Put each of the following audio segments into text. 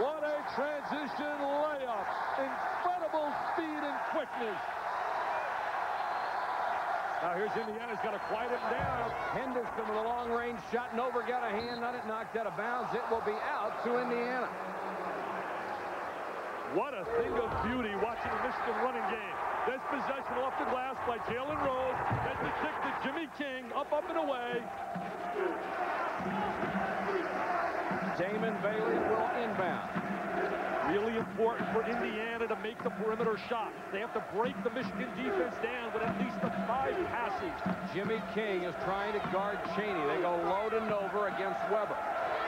What a transition layup. Incredible speed and quickness. Now here's Indiana's got to quiet him down. Henderson with a long-range shot. Nover got a hand on it, knocked out of bounds. It will be out to Indiana. What a thing of beauty watching the Michigan running game. This possession off the glass by Jalen Rose. That's the kick to Jimmy King. Up, up, and away. Damon Bailey will inbound. Really important for Indiana to make the perimeter shot. They have to break the Michigan defense down with at least the five passes. Jimmy King is trying to guard Cheaney. They go low to Nover against Webber.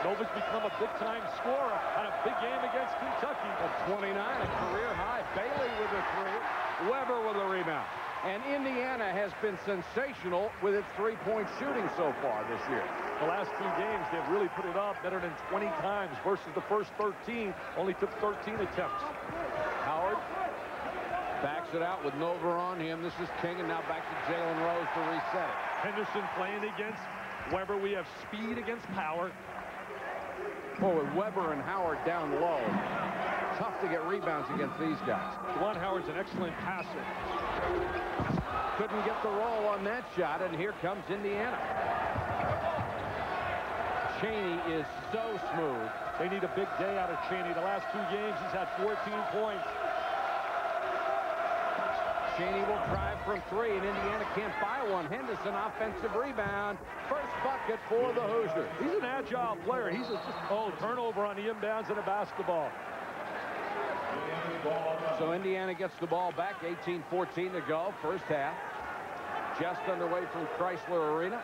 Nover's become a big-time scorer. Had a big game against Kentucky. At 29, a career high. Bailey with a three. Weber with a rebound. And Indiana has been sensational with its three-point shooting so far this year. The last two games, they've really put it up better than 20 times versus the first 13. Only took 13 attempts. Howard backs it out with Nover on him. This is King, and now back to Jalen Rose to reset it. Henderson playing against Webber. We have speed against power. Boy, with Webber and Howard down low, tough to get rebounds against these guys. Juwan Howard's an excellent passer. Couldn't get the roll on that shot, and here comes Indiana. Cheaney is so smooth. They need a big day out of Cheaney. The last two games, he's had 14 points. Cheaney will drive from three, and Indiana can't buy one. Henderson, offensive rebound. First bucket for the Hoosiers. He's an agile player. He's a just, oh, turnover on the inbounds and a basketball. So Indiana gets the ball back. 18-14 to go, first half. Just underway from Chrysler Arena.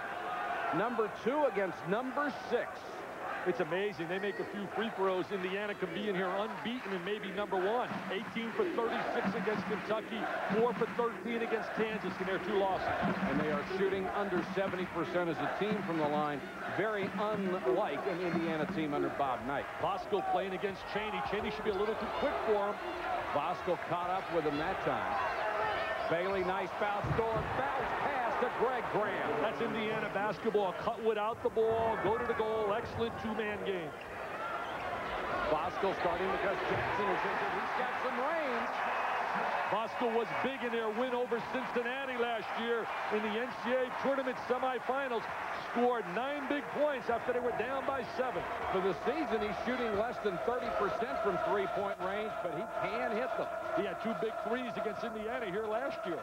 Number two against number six. It's amazing. They make a few free throws. Indiana can be in here unbeaten and maybe number one. 18 for 36 against Kentucky, 4 for 13 against Kansas in their two losses. And they are shooting under 70% as a team from the line. Very unlike an Indiana team under Bob Knight. Voskuil playing against Cheaney. Cheaney should be a little too quick for him. Voskuil caught up with him that time. Bailey, nice foul store. Bounce pass to Greg Graham. That's Indiana basketball. Cut without the ball. Go to the goal. Excellent two-man game. Voskuil starting because Jackson is injured. He's got some range. Voskuil was big in their win over Cincinnati last year in the NCAA tournament semifinals. Scored nine big points after they were down by seven. For the season, he's shooting less than 30% from three-point range, but he can hit them. He had two big threes against Indiana here last year.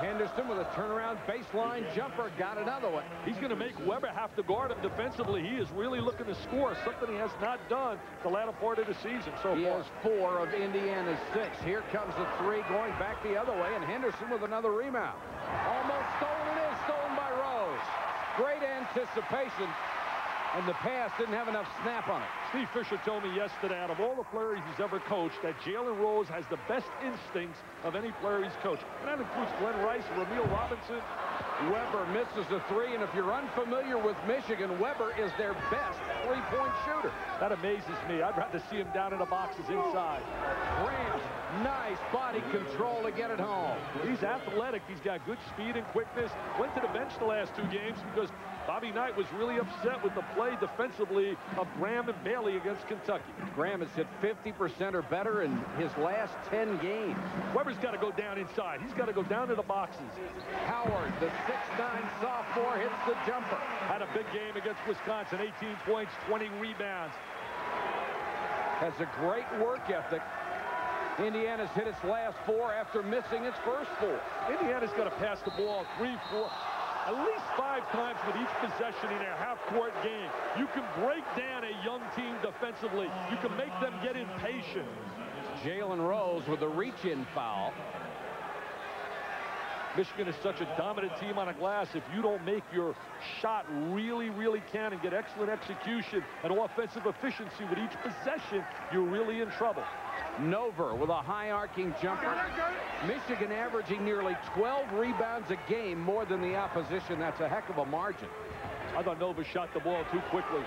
Henderson with a turnaround baseline jumper. Got another one. He's going to make Webber have to guard him defensively. He is really looking to score, something he has not done the latter part of the season so he far. has four of Indiana's six. Here comes the three going back the other way, and Henderson with another rebound. Almost stolen. It is stolen by Rose. Great anticipation, and the pass didn't have enough snap on it. Steve Fisher told me yesterday, out of all the players he's ever coached, that Jalen Rose has the best instincts of any player he's coached. And that includes Glen Rice, Rumeal Robinson. Webber misses the three, and if you're unfamiliar with Michigan, Webber is their best three-point shooter. That amazes me. I'd rather see him down in the boxes inside. Graham, nice body control to get it home. He's athletic. He's got good speed and quickness. Went to the bench the last two games because Bobby Knight was really upset with the play defensively of Graham and Bailey against Kentucky. Graham has hit 50% or better in his last 10 games. Webber's got to go down inside. He's got to go down to the boxes. Howard, the 6'9 sophomore, hits the jumper. Had a big game against Wisconsin. 18 points, 20 rebounds. Has a great work ethic. Indiana's hit its last four after missing its first four. Indiana's got to pass the ball three, four, at least five times with each possession in a half-court game. You can break down a young team defensively. You can make them get impatient. Jalen Rose with a reach-in foul. Michigan is such a dominant team on a glass. If you don't make your shot really, really can and get excellent execution and offensive efficiency with each possession, you're really in trouble. Nover with a high arcing jumper. Michigan averaging nearly 12 rebounds a game more than the opposition. That's a heck of a margin. I thought Nover shot the ball too quickly.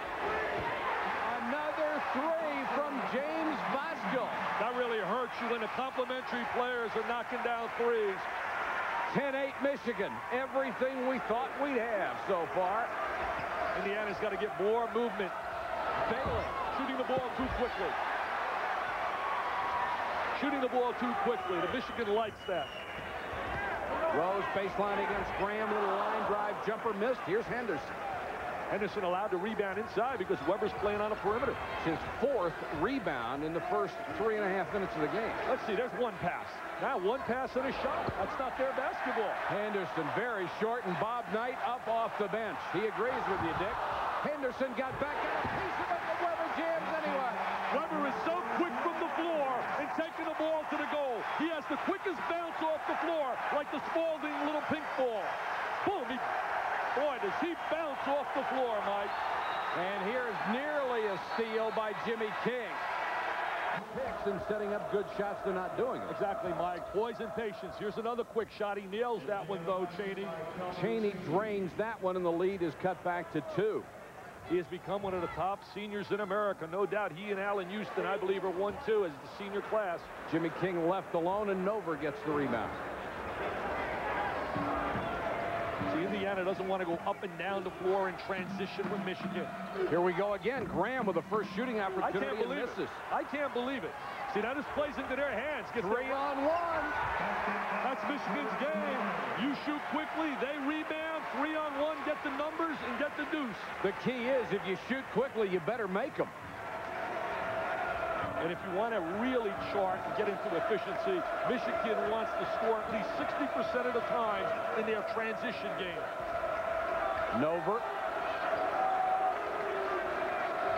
Another three from James Voskuil. That really hurts you when the complementary players are knocking down threes. 10-8 Michigan. Everything we thought we'd have so far. Indiana's got to get more movement. Baylor shooting the ball too quickly. Shooting the ball too quickly. The Michigan likes that. Rose baseline against Graham. Little line drive jumper missed. Here's Henderson. Henderson allowed to rebound inside because Webber's playing on a perimeter. His fourth rebound in the first three and a half minutes of the game. Let's see, there's one pass. Now one pass and a shot. That's not their basketball. Henderson very short, and Bob Knight up off the bench. He agrees with you, Dick. Henderson got back, got a piece of it, but Webber jams anyway. Webber is so quick from the floor and taking the ball to the goal. He has the quickest bounce off the floor, like the Spalding little pink ball. Boom, he Boy, does he bounce off the floor, Mike. And here's nearly a steal by Jimmy King. Picks and setting up good shots, they're not doing it. Exactly, Mike. Poison patience. Here's another quick shot. He nails that one, though, Cheaney. Cheaney drains that one, and the lead is cut back to two. He has become one of the top seniors in America. No doubt he and Allan Houston, I believe, are one-two as the senior class. Jimmy King left alone, and Nover gets the rebound. See, Indiana doesn't want to go up and down the floor in transition with Michigan. Here we go again. Graham with the first shooting opportunity I can't believe misses. It. I can't believe it. See, that just plays into their hands. Gets Three on one. That's Michigan's game. You shoot quickly, they rebound. Three on one, get the numbers, and get the deuce. The key is if you shoot quickly, you better make them. And if you want to really chart and get into efficiency, Michigan wants to score at least 60% of the time in their transition game. Nover.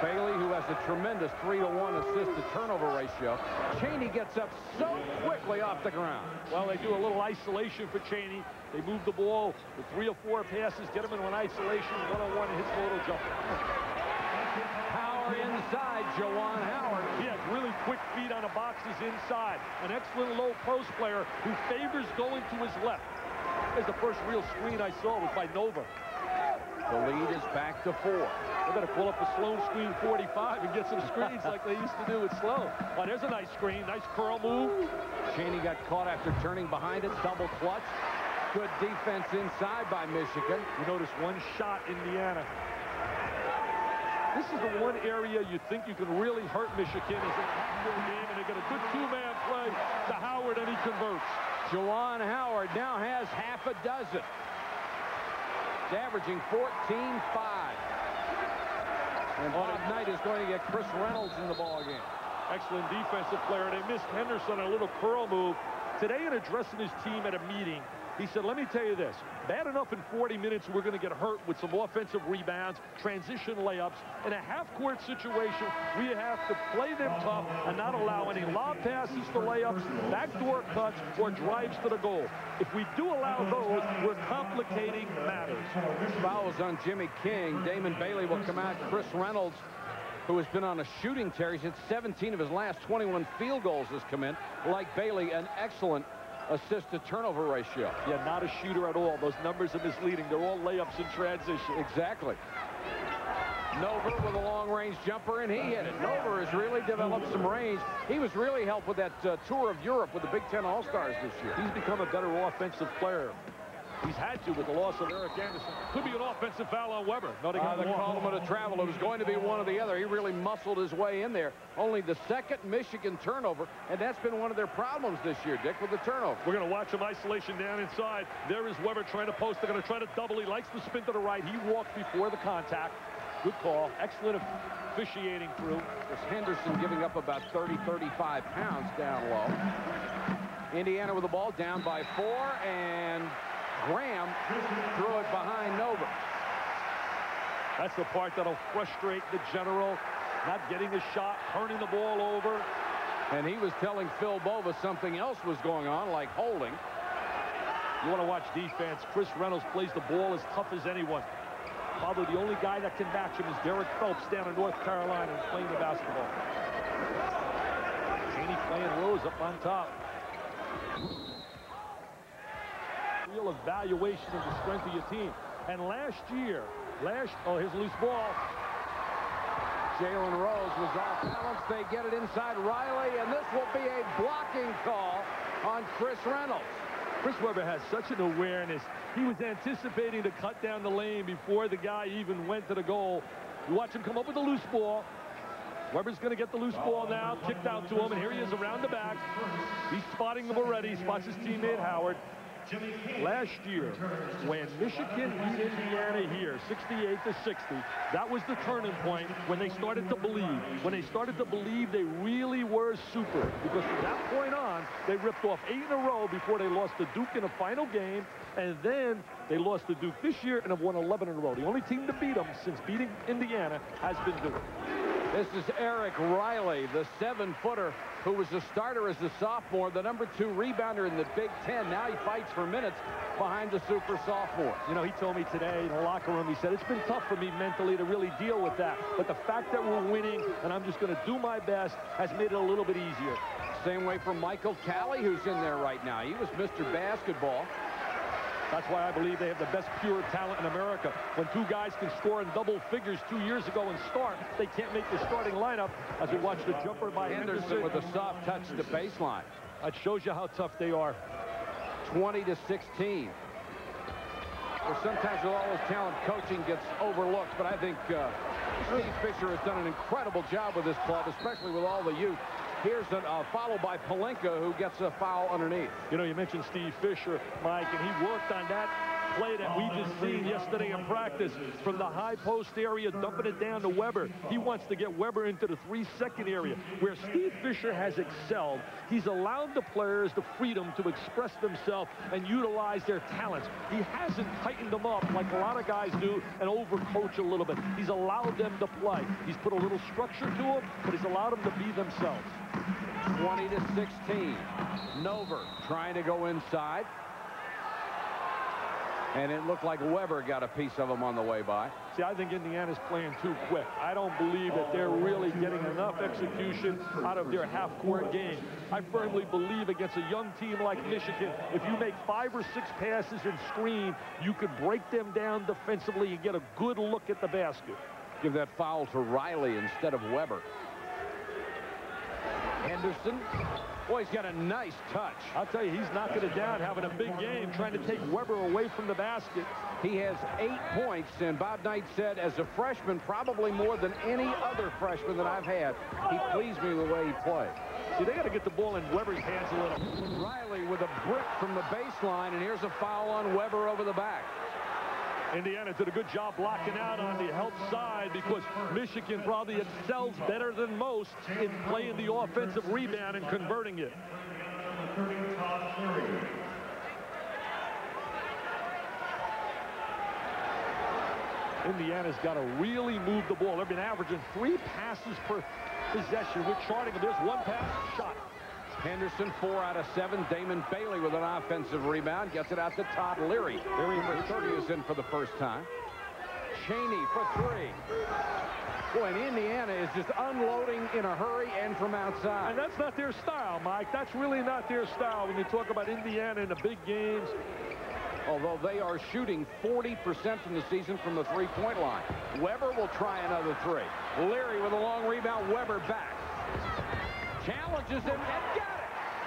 Bailey, who has a tremendous 3 to 1 assist to turnover ratio. Cheaney gets up so quickly off the ground. Well, they do a little isolation for Cheaney. They move the ball with three or four passes, get him into an isolation, one-on-one, and hits a little jumper Power inside Juwan Howard. He has really quick feet on the boxes inside. An excellent low post player who favors going to his left. As the first real screen I saw was by Nover. The lead is back to four. They better pull up the Sloan screen 45 and get some screens like they used to do with Sloan. Oh, there's a nice screen. Nice curl move. Cheaney got caught after turning behind it. Double clutch. Good defense inside by Michigan. You notice one shot, Indiana. This is the one area you think you can really hurt Michigan as a game, and they get a good two-man play to Howard, and he converts. Juwan Howard now has half a dozen. He's averaging 14-5. And Bob Knight is going to get Chris Reynolds in the ball game. Excellent defensive player. They missed Henderson a little curl move. Today in addressing his team at a meeting, he said, let me tell you this. Bad enough in 40 minutes we're going to get hurt with some offensive rebounds, transition layups. In a half-court situation, we have to play them tough and not allow any lob passes for layups, backdoor cuts, or drives to the goal. If we do allow those, we're complicating matters. Fouls on Jimmy King. Damon Bailey will come out. Chris Reynolds who has been on a shooting tear. He's hit 17 of his last 21 field goals has come in. Like Bailey, an excellent assist to turnover ratio. Yeah, not a shooter at all. Those numbers are misleading. They're all layups in transition. Exactly. Nover with a long-range jumper, and he hit it. Nover has really developed some range. He was really helped with that uh, tour of Europe with the Big Ten All-Stars this year. He's become a better offensive player. He's had to with the loss of Eric Anderson. Could be an offensive foul on Webber. No, they got uh, the call him to travel. It was going to be one or the other. He really muscled his way in there. Only the second Michigan turnover, and that's been one of their problems this year, Dick, with the turnover. We're going to watch him isolation down inside. There is Webber trying to post. They're going to try to double. He likes to spin to the right. He walked before the contact. Good call. Excellent officiating crew. There's Henderson giving up about 30, 35 pounds down low. Indiana with the ball down by four, and Graham threw it behind Nover. That's the part that'll frustrate the general. Not getting a shot, turning the ball over. And he was telling Phil Bova something else was going on, like holding. You want to watch defense. Chris Reynolds plays the ball as tough as anyone. Probably the only guy that can match him is Derrick Phelps down in North Carolina and playing the basketball. Cheaney playing Rose up on top real evaluation of the strength of your team. And last year, last, oh, here's a loose ball. Jalen Rose was off balance. They get it inside Riley, and this will be a blocking call on Chris Reynolds. Chris Webber has such an awareness. He was anticipating to cut down the lane before the guy even went to the goal. You watch him come up with a loose ball. Webber's going to get the loose ball oh. now, kicked out to him, and here he is around the back. He's spotting him already. Spots his teammate Howard. Last year, when Michigan beat Indiana here, 68 to 60, that was the turning point when they started to believe. When they started to believe they really were super. Because from that point on, they ripped off eight in a row before they lost to Duke in a final game. And then they lost to Duke this year and have won 11 in a row. The only team to beat them since beating Indiana has been Duke. This is Eric Riley, the seven-footer who was a starter as a sophomore, the number two rebounder in the Big Ten. Now he fights for minutes behind the super sophomore. You know, he told me today in the locker room, he said, it's been tough for me mentally to really deal with that. But the fact that we're winning and I'm just going to do my best has made it a little bit easier. Same way for Michael Talley, who's in there right now. He was Mr. Basketball. That's why I believe they have the best pure talent in America. When two guys can score in double figures two years ago and start, they can't make the starting lineup as we watch the jumper by Henderson, Henderson. with a soft touch to baseline. That shows you how tough they are. 20 to 16. Well, sometimes with all this talent, coaching gets overlooked, but I think uh, Steve Fisher has done an incredible job with this club, especially with all the youth. Here's a uh, follow by Pelinka, who gets a foul underneath. You know, you mentioned Steve Fisher, Mike, and he worked on that play that we just seen yesterday in practice from the high post area, dumping it down to Webber. He wants to get Webber into the three-second area. Where Steve Fisher has excelled, he's allowed the players the freedom to express themselves and utilize their talents. He hasn't tightened them up like a lot of guys do and overcoach a little bit. He's allowed them to play. He's put a little structure to them, but he's allowed them to be themselves. 20 to 16. Nover trying to go inside. And it looked like Webber got a piece of him on the way by. See, I think Indiana's playing too quick. I don't believe that they're really getting enough execution out of their half-court game. I firmly believe against a young team like Michigan, if you make five or six passes and screen, you could break them down defensively and get a good look at the basket. Give that foul to Riley instead of Webber. Henderson. Boy, he's got a nice touch. I'll tell you, he's knocking it down, having a big game, trying to take Webber away from the basket. He has eight points, and Bob Knight said, as a freshman, probably more than any other freshman that I've had, he pleased me the way he played. See, they got to get the ball in Webber's hands a little. Riley with a brick from the baseline, and here's a foul on Webber over the back. Indiana did a good job blocking out on the help side because Michigan probably excels better than most in playing the offensive rebound and converting it. Indiana's got to really move the ball. They've been averaging three passes per possession. We're charting them. There's one pass, shot. Henderson, four out of seven. Damon Bailey with an offensive rebound. Gets it out to Todd Leary. Leary for 30 is in for the first time. Cheaney for three. Boy, and Indiana is just unloading in a hurry and from outside. And that's not their style, Mike. That's really not their style when you talk about Indiana in the big games. Although they are shooting 40% from the season from the three-point line. Webber will try another three. Leary with a long rebound. Webber back. Challenges him and it.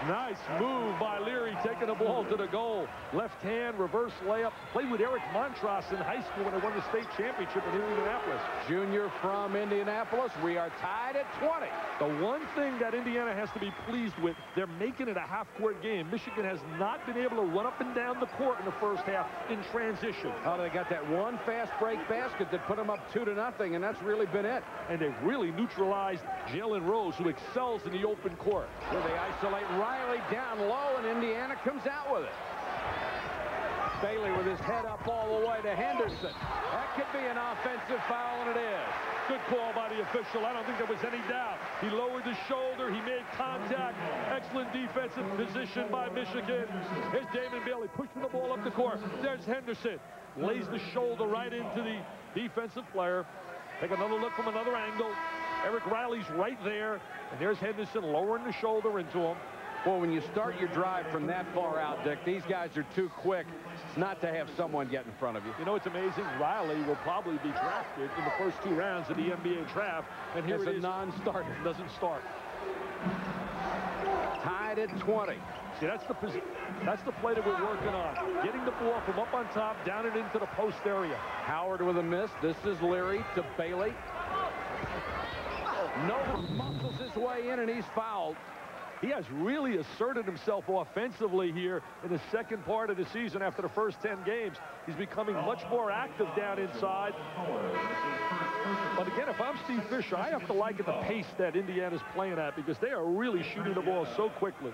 Nice move by Leary taking the ball to the goal. Left hand, reverse layup. Played with Eric Montross in high school when they won the state championship in Indianapolis. Junior from Indianapolis. We are tied at 20. The one thing that Indiana has to be pleased with, they're making it a half-court game. Michigan has not been able to run up and down the court in the first half in transition. Oh, they got that one fast break basket that put them up two to nothing, and that's really been it. And they've really neutralized Jalen Rose, who excels in the open court. Where they isolate Riley down low, and Indiana comes out with it. Bailey with his head up all the way to Henderson. That could be an offensive foul, and it is. Good call by the official. I don't think there was any doubt. He lowered the shoulder. He made contact. Excellent defensive position by Michigan. Here's Damon Bailey pushing the ball up the court. There's Henderson. Lays the shoulder right into the defensive player. Take another look from another angle. Eric Riley's right there. And there's Henderson lowering the shoulder into him. Well, when you start your drive from that far out, Dick, these guys are too quick not to have someone get in front of you. You know, it's amazing. Riley will probably be drafted in the first two rounds of the NBA draft. And here As it a non-starter. Doesn't start. Tied at 20. See, that's the that's the play that we're working on. Getting the ball from up on top, down and into the post area. Howard with a miss. This is Leary to Bailey. Nover muscles his way in, and he's fouled. He has really asserted himself offensively here in the second part of the season after the first 10 games. He's becoming much more active down inside. But again, if I'm Steve Fisher, I have to like the pace that Indiana's playing at because they are really shooting the ball so quickly.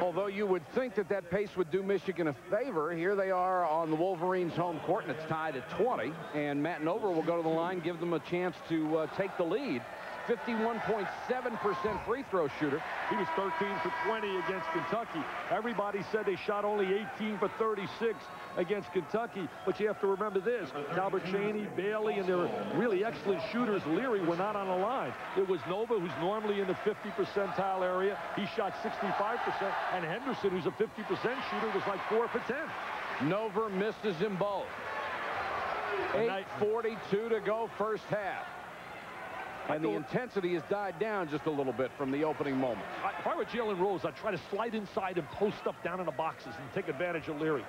Although you would think that that pace would do Michigan a favor, here they are on the Wolverines' home court, and it's tied at 20. And Matt Nover will go to the line, give them a chance to uh, take the lead. 51.7% free throw shooter. He was 13 for 20 against Kentucky. Everybody said they shot only 18 for 36 against Kentucky. But you have to remember this. Calbert Cheaney, Bailey, and their really excellent shooters, Leary, were not on the line. It was Nover, who's normally in the 50 percentile area. He shot 65%. And Henderson, who's a 50% shooter, was like 4 for 10. Nover misses them both. 8.42 to go first half. And the intensity has died down just a little bit from the opening moment. If I were Jalen Rose, I'd try to slide inside and post up down in the boxes and take advantage of Leary.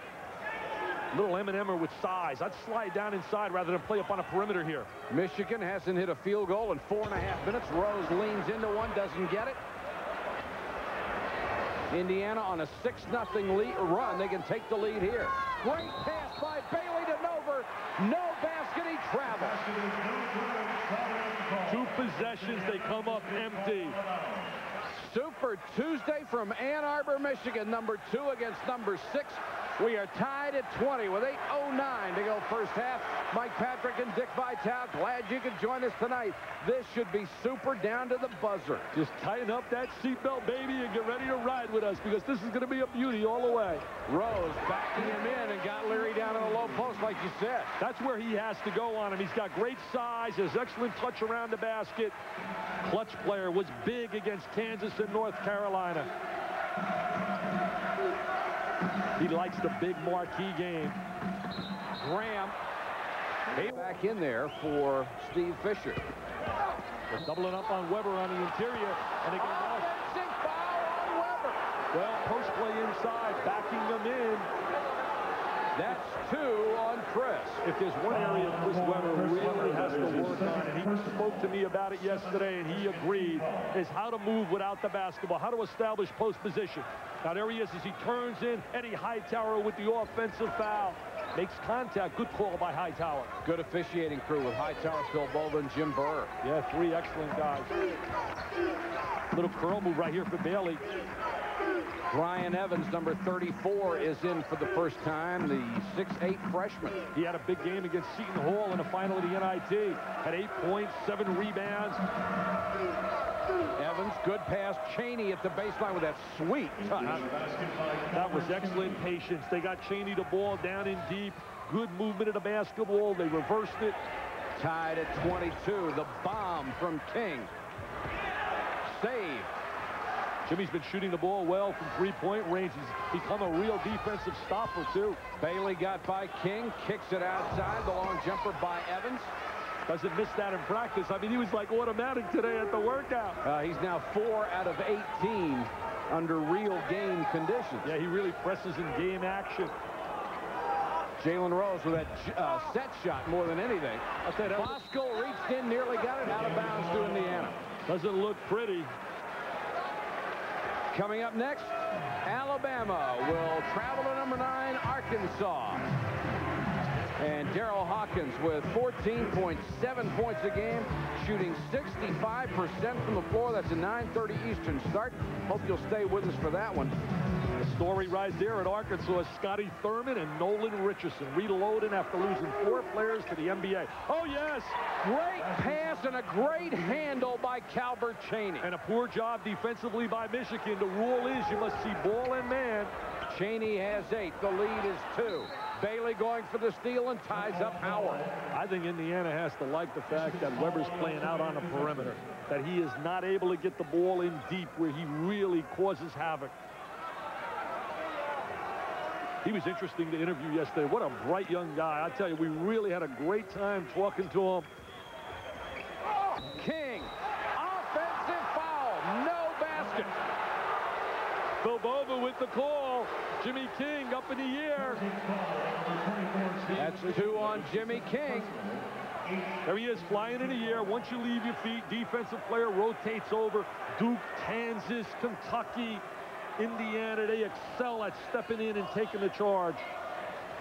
Little M&M'er with size. I'd slide down inside rather than play up on a perimeter here. Michigan hasn't hit a field goal in four and a half minutes. Rose leans into one, doesn't get it. Indiana on a 6-0 lead run. They can take the lead here. Great pass by Bailey to Nover. No basket. He travels. Possessions. They come up empty. Super Tuesday from Ann Arbor, Michigan. Number two against number six. We are tied at 20 with 8.09 to go first half. Mike Patrick and Dick Vitale, glad you could join us tonight. This should be super down to the buzzer. Just tighten up that seatbelt, baby, and get ready to ride with us because this is going to be a beauty all the way. Rose backing him in and got Leary down in the low post, like you said. That's where he has to go on him. He's got great size, has excellent touch around the basket. Clutch player was big against Kansas North Carolina. He likes the big marquee game. Graham back in there for Steve Fisher. They're doubling up on Webber on the interior. And they oh, offensive foul on Webber. Well, post play inside, backing them in. That's two on Chris. If there's one area Chris Webber really has to work on, and he spoke to me about it yesterday, and he agreed, is how to move without the basketball, how to establish post position. Now there he is as he turns in. Eddie Hightower with the offensive foul. Makes contact. Good call by Hightower. Good officiating crew with Hightower, Phil Bolden, Jim Burr. Yeah, three excellent guys. Little curl move right here for Bailey. Brian Evans, number 34, is in for the first time, the 6'8 freshman. He had a big game against Seton Hall in the final of the NIT. Had eight points, seven rebounds. Evans, good pass. Cheaney at the baseline with that sweet touch. That was excellent patience. They got Cheaney the ball down in deep. Good movement of the basketball. They reversed it. Tied at 22. The bomb from King. Save. Jimmy's been shooting the ball well from three-point range. He's become a real defensive stopper, too. Bailey got by King, kicks it outside. The long jumper by Evans. Doesn't miss that in practice. I mean, he was like automatic today at the workout. Uh, he's now four out of 18 under real game conditions. Yeah, he really presses in game action. Jalen Rose with that uh, set shot more than anything. I said Voskuil reached in, nearly got it out of bounds to Indiana. Doesn't look pretty. Coming up next, Alabama will travel to number nine, Arkansas. And Daryl Hawkins with 14.7 points a game, shooting 65% from the floor. That's a 9.30 Eastern start. Hope you'll stay with us for that one. Story right there at Arkansas Scotty Thurman and Nolan Richardson reloading after losing four players to the NBA. Oh, yes. Great pass and a great handle by Calbert Cheaney. And a poor job defensively by Michigan. The rule is you must see ball and man. Cheaney has eight. The lead is two. Bailey going for the steal and ties up Howard. I think Indiana has to like the fact that Webber's playing out on the perimeter, that he is not able to get the ball in deep where he really causes havoc. He was interesting to interview yesterday. What a bright young guy. I tell you, we really had a great time talking to him. King, offensive foul, no basket. Bova with the call. Jimmy King up in the air. That's two on Jimmy King. There he is flying in the air. Once you leave your feet, defensive player rotates over. Duke, Kansas, Kentucky, Indiana, they excel at stepping in and taking the charge.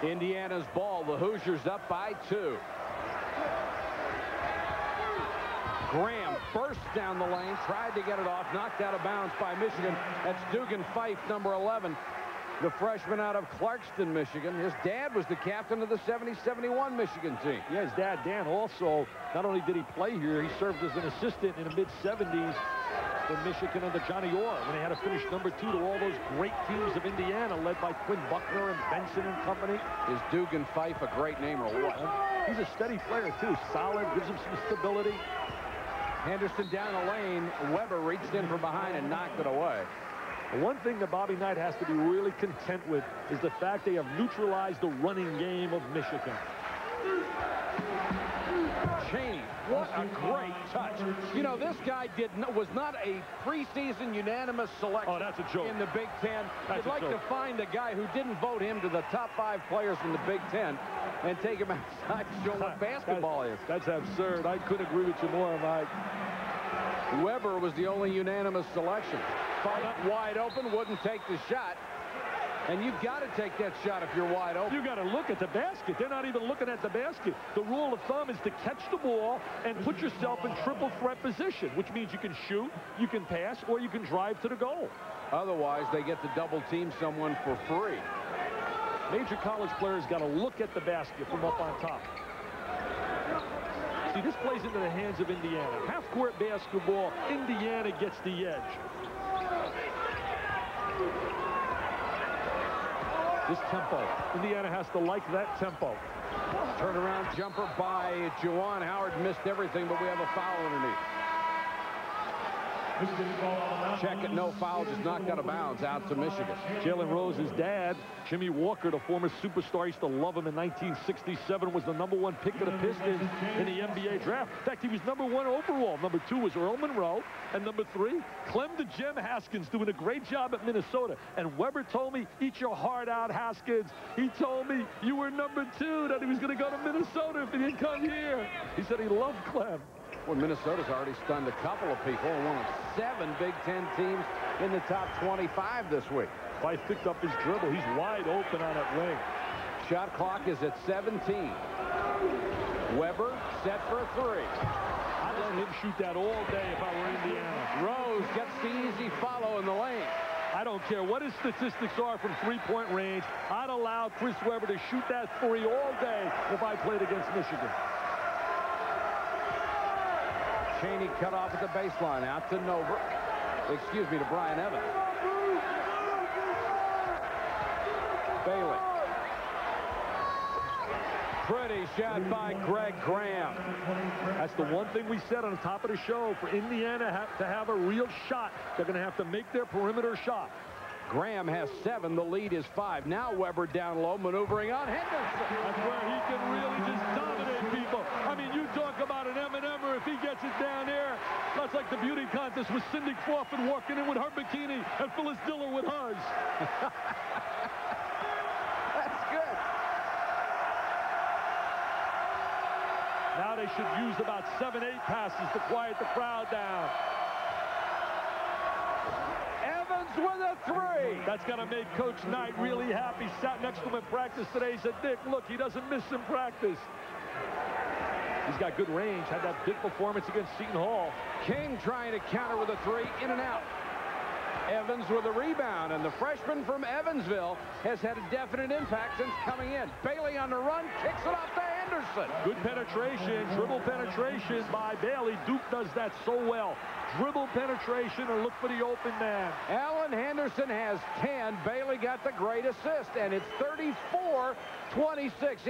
Indiana's ball. The Hoosiers up by two. Graham burst down the lane, tried to get it off, knocked out of bounds by Michigan. That's Dugan Fife, number 11, the freshman out of Clarkston, Michigan. His dad was the captain of the 70-71 Michigan team. Yeah, his dad, Dan, also, not only did he play here, he served as an assistant in the mid-70s for Michigan under Johnny Orr when they had to finish number two to all those great teams of Indiana led by Quinn Buckner and Benson and company. Is Dugan Fife a great name or what? He's a steady player, too. Solid, gives him some stability. Henderson down the lane. Webber reached in from behind and knocked it away. One thing that Bobby Knight has to be really content with is the fact they have neutralized the running game of Michigan. Cheaney, what a great touch. You know, this guy did not, was not a preseason unanimous selection oh, that's a joke. in the Big Ten. That's You'd like joke. to find a guy who didn't vote him to the top five players in the Big Ten and take him outside to show what basketball is. That's absurd. I couldn't agree with you more, Mike. Webber was the only unanimous selection. Fife wide open, wouldn't take the shot. And you've got to take that shot if you're wide open. You've got to look at the basket. They're not even looking at the basket. The rule of thumb is to catch the ball and put yourself in triple threat position, which means you can shoot, you can pass, or you can drive to the goal. Otherwise, they get to double team someone for free. Major college players got to look at the basket from up on top. See, this plays into the hands of Indiana. Half-court basketball, Indiana gets the edge. This tempo, Indiana has to like that tempo. Turnaround jumper by Juwan Howard missed everything, but we have a foul underneath. Check it, no foul, just knocked out of bounds out to Michigan. Jalen Rose's dad, Jimmy Walker, the former superstar, used to love him in 1967, was the number one pick of the Pistons in the NBA draft. In fact, he was number one overall. Number two was Earl Monroe, and number three, Clem the Gem Haskins, doing a great job at Minnesota. And Webber told me, eat your heart out, Haskins. He told me you were number two, that he was going to go to Minnesota if he didn't come here. He said he loved Clem. Well, Minnesota's already stunned a couple of people and one of seven Big Ten teams in the top 25 this week. Fife picked up his dribble. He's wide open on that wing. Shot clock is at 17. Webber set for a three. I'd let him shoot that all day if I were Indiana. Rose gets the easy follow in the lane. I don't care what his statistics are from three-point range. I'd allow Chris Webber to shoot that three all day if I played against Michigan. Cheaney cut off at the baseline. Out to Nover. Excuse me, to Brian Evans. Bailey. Pretty shot by Greg Graham. That's the one thing we said on the top of the show. For Indiana ha to have a real shot, they're going to have to make their perimeter shot. Graham has seven. The lead is five. Now Webber down low, maneuvering on Henderson. That's where he can really just dominate people. I mean, you talk about an M&M'er if he gets it down there. That's like the beauty contest with Cindy Crawford walking in with her bikini and Phyllis Diller with hers. That's good. Now they should use about seven, eight passes to quiet the crowd down. Evans with a three. That's going to make Coach Knight really happy. Sat next to him in practice today. He said, Dick, look, he doesn't miss in practice. He's got good range. Had that big performance against Seton Hall. King trying to counter with a three, in and out. Evans with a rebound, and the freshman from Evansville has had a definite impact since coming in. Bailey on the run, kicks it off to Henderson. Good penetration, dribble penetration by Bailey. Duke does that so well. Dribble penetration and look for the open man. Alan Henderson has 10. Bailey got the great assist, and it's 34-26,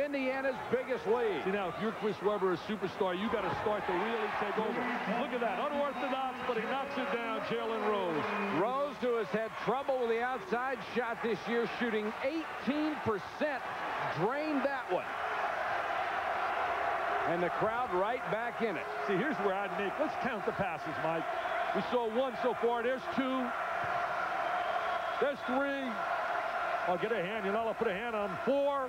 Indiana's biggest lead. See, now, if you're Chris Webber, a superstar, you got to start to really take over. Look at that, unorthodox, but he knocks it down, Jalen Rose. Rose, who has had trouble with the outside shot this year, shooting 18%, drained that one. And the crowd right back in it. See, here's where I'd make. Let's count the passes, Mike. We saw one so far. There's two. There's three. I'll get a hand. You know, I'll put a hand on four.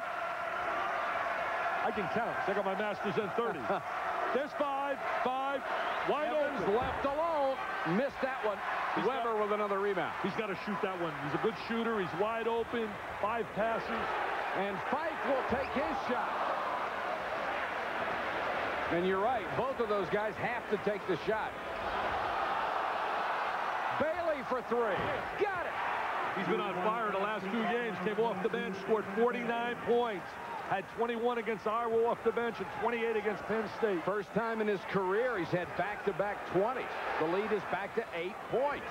I can count. I got my master's in 30. There's five. Five. Wide Evans open. left alone. Missed that one. He's Webber got- with another rebound. He's got to shoot that one. He's a good shooter. He's wide open. Five passes. And Fife will take his shot. And you're right. Both of those guys have to take the shot. Bailey for three. Got it. He's been on fire the last two games. Came off the bench, scored 49 points. Had 21 against Iowa off the bench and 28 against Penn State. First time in his career he's had back-to-back 20s. The lead is back to eight points.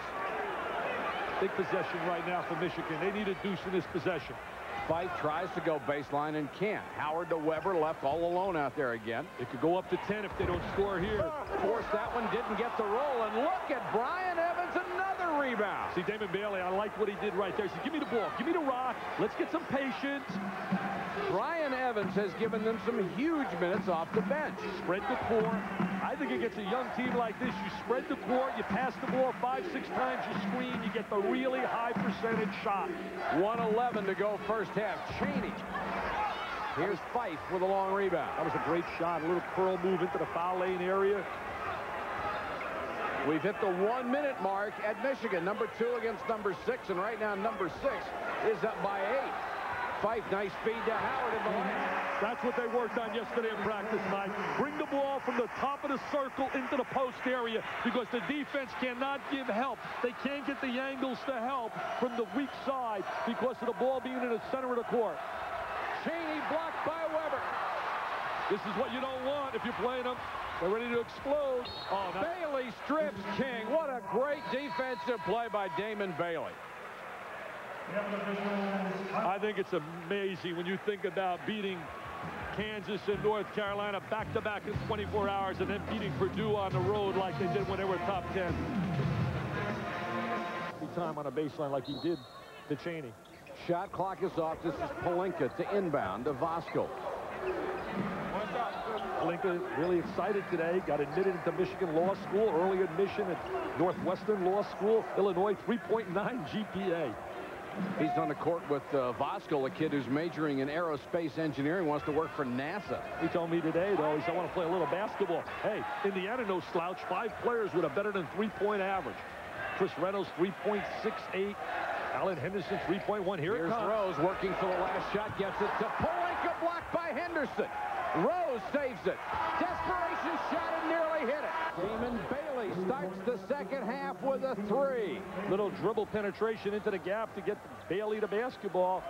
Big possession right now for Michigan. They need a deuce in this possession. Fife tries to go baseline and can't. Howard to Webber left all alone out there again. It could go up to 10 if they don't score here. Force that one, didn't get the roll. And look at Brian Evans, another rebound. See, Damon Bailey, I like what he did right there. He said, give me the ball. Give me the rock. Let's get some patience. Brian Evans has given them some huge minutes off the bench. Spread the court. I think against a young team like this, you spread the court, you pass the ball five, six times, you screen, you get the really high percentage shot. 111 to go first half. Cheaney. Here's Fife with a long rebound. That was a great shot. A little curl move into the foul lane area. We've hit the one-minute mark at Michigan. Number two against number six, and right now number six is up by eight. Fife, nice feed to Howard in the lane. That's what they worked on yesterday in practice, Mike. Bring the ball from the top of the circle into the post area because the defense cannot give help. They can't get the angles to help from the weak side because of the ball being in the center of the court. Cheaney blocked by Webber. This is what you don't want if you're playing them. They're ready to explode. Oh, Bailey strips King. What a great defensive play by Damon Bailey. I think it's amazing when you think about beating Kansas and North Carolina back-to-back in 24 hours and then beating Purdue on the road like they did when they were top 10. Every time on a baseline like he did to Cheaney. Shot clock is off. This is Pelinka to inbound to Voskuil. Lincoln really excited today. Got admitted into Michigan Law School. Early admission at Northwestern Law School. Illinois 3.9 GPA. He's on the court with uh, a kid who's majoring in aerospace engineering, wants to work for NASA. He told me today, though, he said, I want to play a little basketball. Hey, Indiana, no slouch. Five players with a better than three-point average. Chris Reynolds, 3.68. Alan Henderson, 3.1. Here it Here's comes. Rose working for the last shot, gets it to Pelinka, blocked by Henderson. Rose saves it. Desperation shot and nearly hit it. Damon Bailey starts the second half with a three. Little dribble penetration into the gap to get Bailey to basketball.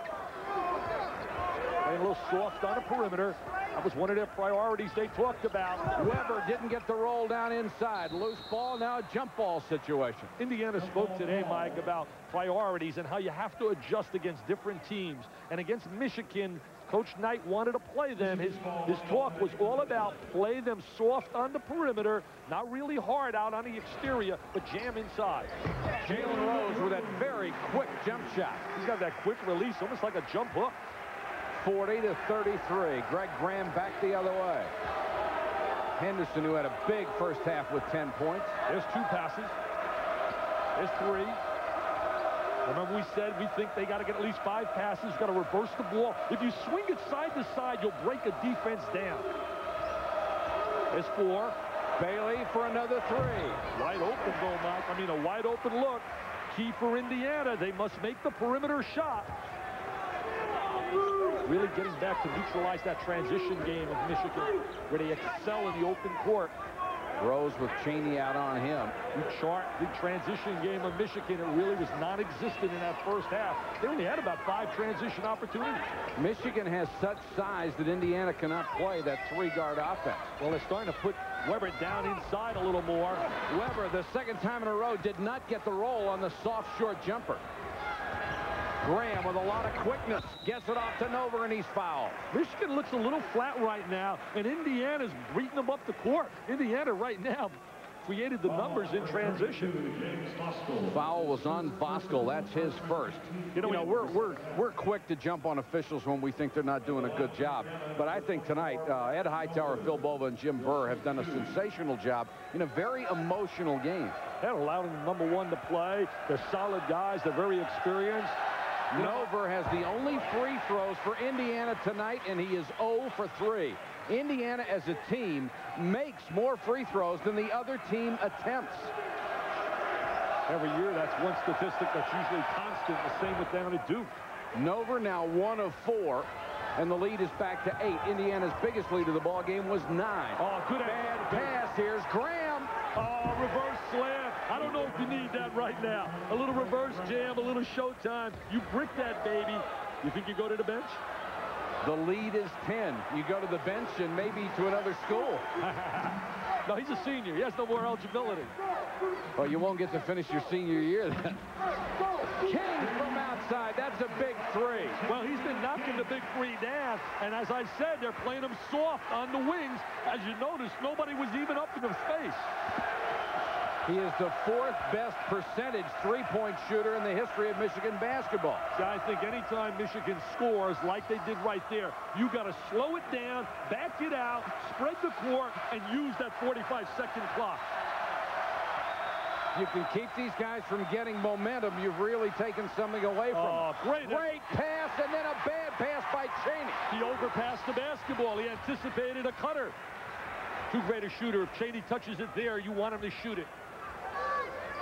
Playing a little soft on the perimeter. That was one of their priorities they talked about. Webber didn't get the roll down inside. Loose ball, now jump ball situation. Indiana spoke today, Mike, about priorities and how you have to adjust against different teams. And against Michigan, Coach Knight wanted to play them. His, his talk was all about play them soft on the perimeter, not really hard out on the exterior, but jam inside. Jalen Rose with that very quick jump shot. He's got that quick release, almost like a jump hook. 40 to 33. Greg Graham back the other way. Henderson, who had a big first half with 10 points. There's two passes. There's three. Remember we said we think they got to get at least five passes, got to reverse the ball. If you swing it side to side, you'll break a defense down. There's four. Bailey for another three. Wide open though, Mike. I mean, a wide open look. Key for Indiana. They must make the perimeter shot. Really getting back to neutralize that transition game of Michigan, where they excel in the open court. Rose with Cheaney out on him. You chart the transition game of Michigan. It really was non-existent in that first half. They only had about five transition opportunities. Michigan has such size that Indiana cannot play that three-guard offense. Well, they're starting to put Webber down inside a little more. Webber, the second time in a row, did not get the roll on the soft, short jumper. Graham with a lot of quickness. Gets it off to Nover, and he's fouled. Michigan looks a little flat right now, and Indiana's beating them up the court. Indiana right now created the numbers in transition. Foul was on Voskuil. That's his first. You know, we're, we're, we're quick to jump on officials when we think they're not doing a good job. But I think tonight, uh, Ed Hightower, Phil Bova, and Jim Burr have done a sensational job in a very emotional game. That allowed them number one to play. They're solid guys. They're very experienced. Nover has the only free throws for Indiana tonight, and he is 0 for 3. Indiana as a team makes more free throws than the other team attempts. Every year, that's one statistic that's usually constant. The same with down at Duke. Nover now one of four, and the lead is back to eight. Indiana's biggest lead of the ball game was nine. Oh, good Bad pass. Here's Graham. Oh, reverse slam. I don't know if you need that right now. A little reverse jam, a little showtime. You brick that baby. You think you go to the bench? The lead is 10. You go to the bench and maybe to another school. no, he's a senior. He has no more eligibility. Well, you won't get to finish your senior year then. King from outside. That's a big three. Well, he's been knocking the big three down. And as I said, they're playing him soft on the wings. As you notice, nobody was even up in his face. He is the fourth best percentage three-point shooter in the history of Michigan basketball. See, I think anytime Michigan scores like they did right there, you got to slow it down, back it out, spread the court, and use that 45-second clock. You can keep these guys from getting momentum. You've really taken something away from oh, them. Great, great pass, and then a bad pass by Cheaney. He overpassed the basketball. He anticipated a cutter. Too great a shooter. If Cheaney touches it there, you want him to shoot it.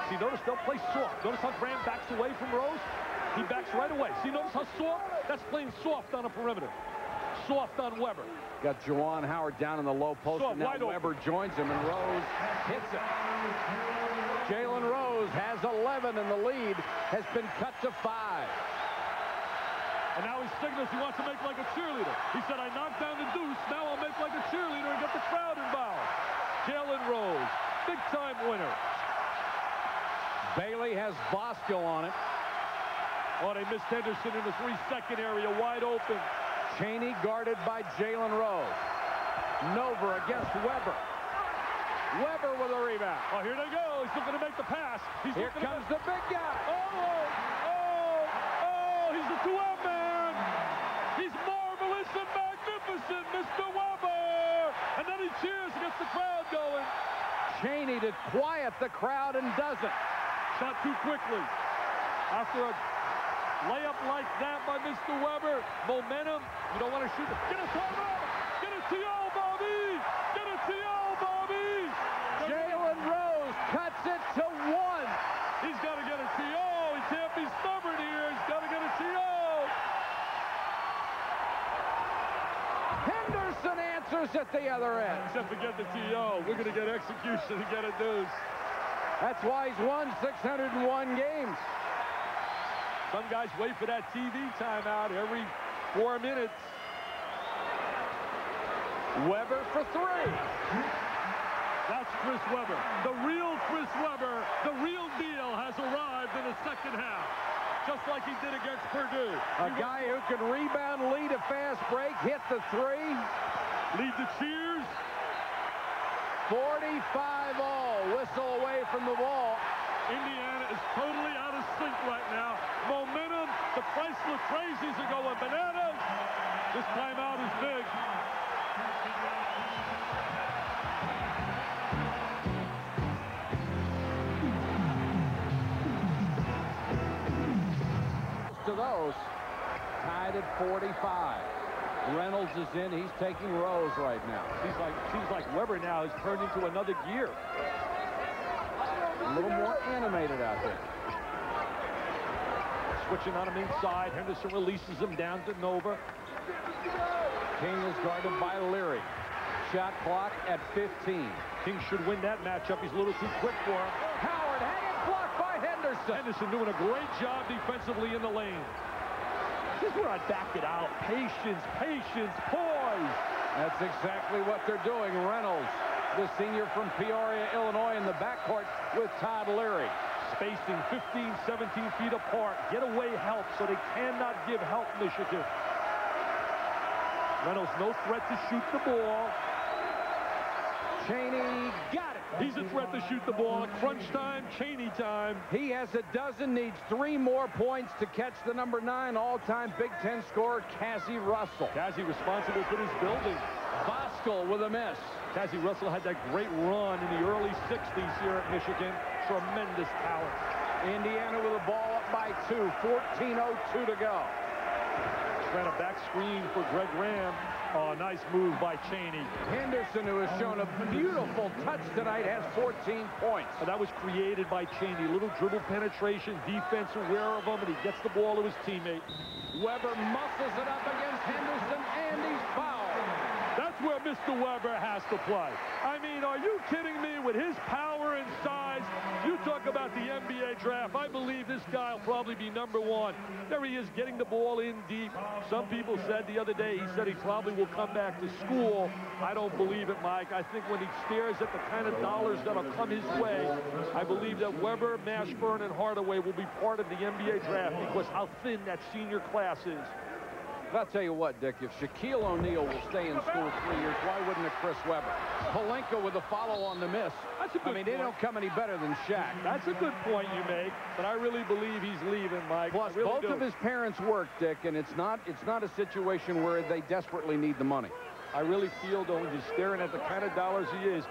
See, notice they'll play soft. Notice how Graham backs away from Rose? He backs right away. See, notice how soft? That's playing soft on a perimeter. Soft on Webber. Got Juwan Howard down in the low post, soft, and now Webber open. joins him, and Rose hits it. Jalen Rose has 11, and the lead has been cut to five. And now he signals he wants to make like a cheerleader. He said, I knocked down the deuce. Now I'll make like a cheerleader and get the crowd involved. Jalen Rose, big-time winner. Bailey has Bosco on it. Oh, they missed Henderson in the three-second area, wide open. Cheaney guarded by Jalen Rose. Nover against Webber. Webber with a rebound. Oh, here they go. He's looking to make the pass. He's here comes the big guy. Oh, oh, oh, oh he's the two-out man. He's marvelous and magnificent, Mr. Webber. And then he cheers and gets the crowd going. Cheaney to quiet the crowd and doesn't. Shot too quickly. After a layup like that by Mr. Webber, momentum, you don't want to shoot it. Get a timeout! Get a TO, Bobby! Get a TO, Bobby! Jalen Rose cuts it to one. He's got to get a TO. He can't be stubborn here. He's got to get a TO. Henderson answers at the other end. Except to get the TO. We're going to get execution and get a deuce. That's why he's won 601 games. Some guys wait for that TV timeout every four minutes. Webber for three. That's Chris Webber. The real Chris Webber, the real deal, has arrived in the second half. Just like he did against Purdue. A he guy who can rebound, lead a fast break, hit the three. Lead the cheers. 45 all. Whistle away from the wall. Indiana is totally out of sync right now. Momentum. The Crisler Crazies are going bananas. This timeout is big. To those, tied at 45. Reynolds is in. He's taking Rose right now. He's like seems like Webber now has turned into another gear. A little more animated out there. Switching on him inside. Henderson releases him down to Nover. King is guarded by Leary. Shot clock at 15. King should win that matchup. He's a little too quick for him. Howard hanging blocked by Henderson. Henderson doing a great job defensively in the lane. This is where I back it out. Patience, patience, poise. That's exactly what they're doing. Reynolds, the senior from Peoria, Illinois, in the backcourt with Todd Leary. Spacing 15, 17 feet apart. Getaway help so they cannot give help Michigan. Reynolds no threat to shoot the ball. Cheaney got it. He's a threat to shoot the ball. Crunch time, Cheaney time. He has a dozen, needs three more points to catch the number nine all-time Big Ten scorer, Cazzie Russell. Cazzie responsible for this building. Voskuil with a miss. Cazzie Russell had that great run in the early 60s here at Michigan. Tremendous talent. Indiana with the ball up by two. 14.02 to go. Ran a back screen for Greg Graham. Oh, nice move by Cheaney. Henderson, who has shown a beautiful touch tonight, has 14 points. And that was created by Cheaney. Little dribble penetration, defense aware of him, and he gets the ball to his teammate. Webber muscles it up against Henderson, and he's fouled. That's where Mr. Webber has to play. I mean, are you kidding me with his power and size? You talk about the NBA draft. I believe this guy will probably be number one. There he is getting the ball in deep. Some people said the other day, he said he probably will come back to school. I don't believe it, Mike. I think when he stares at the kind of dollars that'll come his way, I believe that Webber, Mashburn, and Hardaway will be part of the NBA draft because how thin that senior class is. I'll tell you what, Dick, if Shaquille O'Neal will stay in school three years, why wouldn't it Chris Webber? Pelinka with a follow on the miss. That's a good I mean, point. they don't come any better than Shaq. That's a good point you make, but I really believe he's leaving, Mike. Plus, really both do. of his parents work, Dick, and it's not it's not a situation where they desperately need the money. I really feel, though, when you're staring at the kind of dollars he is,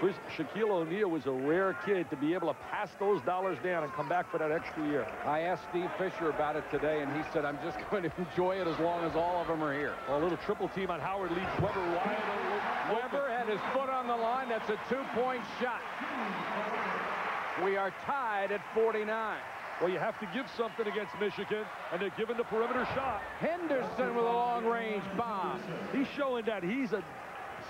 Chris, Shaquille O'Neal was a rare kid to be able to pass those dollars down and come back for that extra year. I asked Steve Fisher about it today, and he said, I'm just going to enjoy it as long as all of them are here. Well, A little triple team on Howard leads Webber wide. Webber had his foot on the line. That's a two-point shot. We are tied at 49. Well, you have to give something against Michigan, and they're giving the perimeter shot. Henderson with a long-range bomb. He's showing that he's a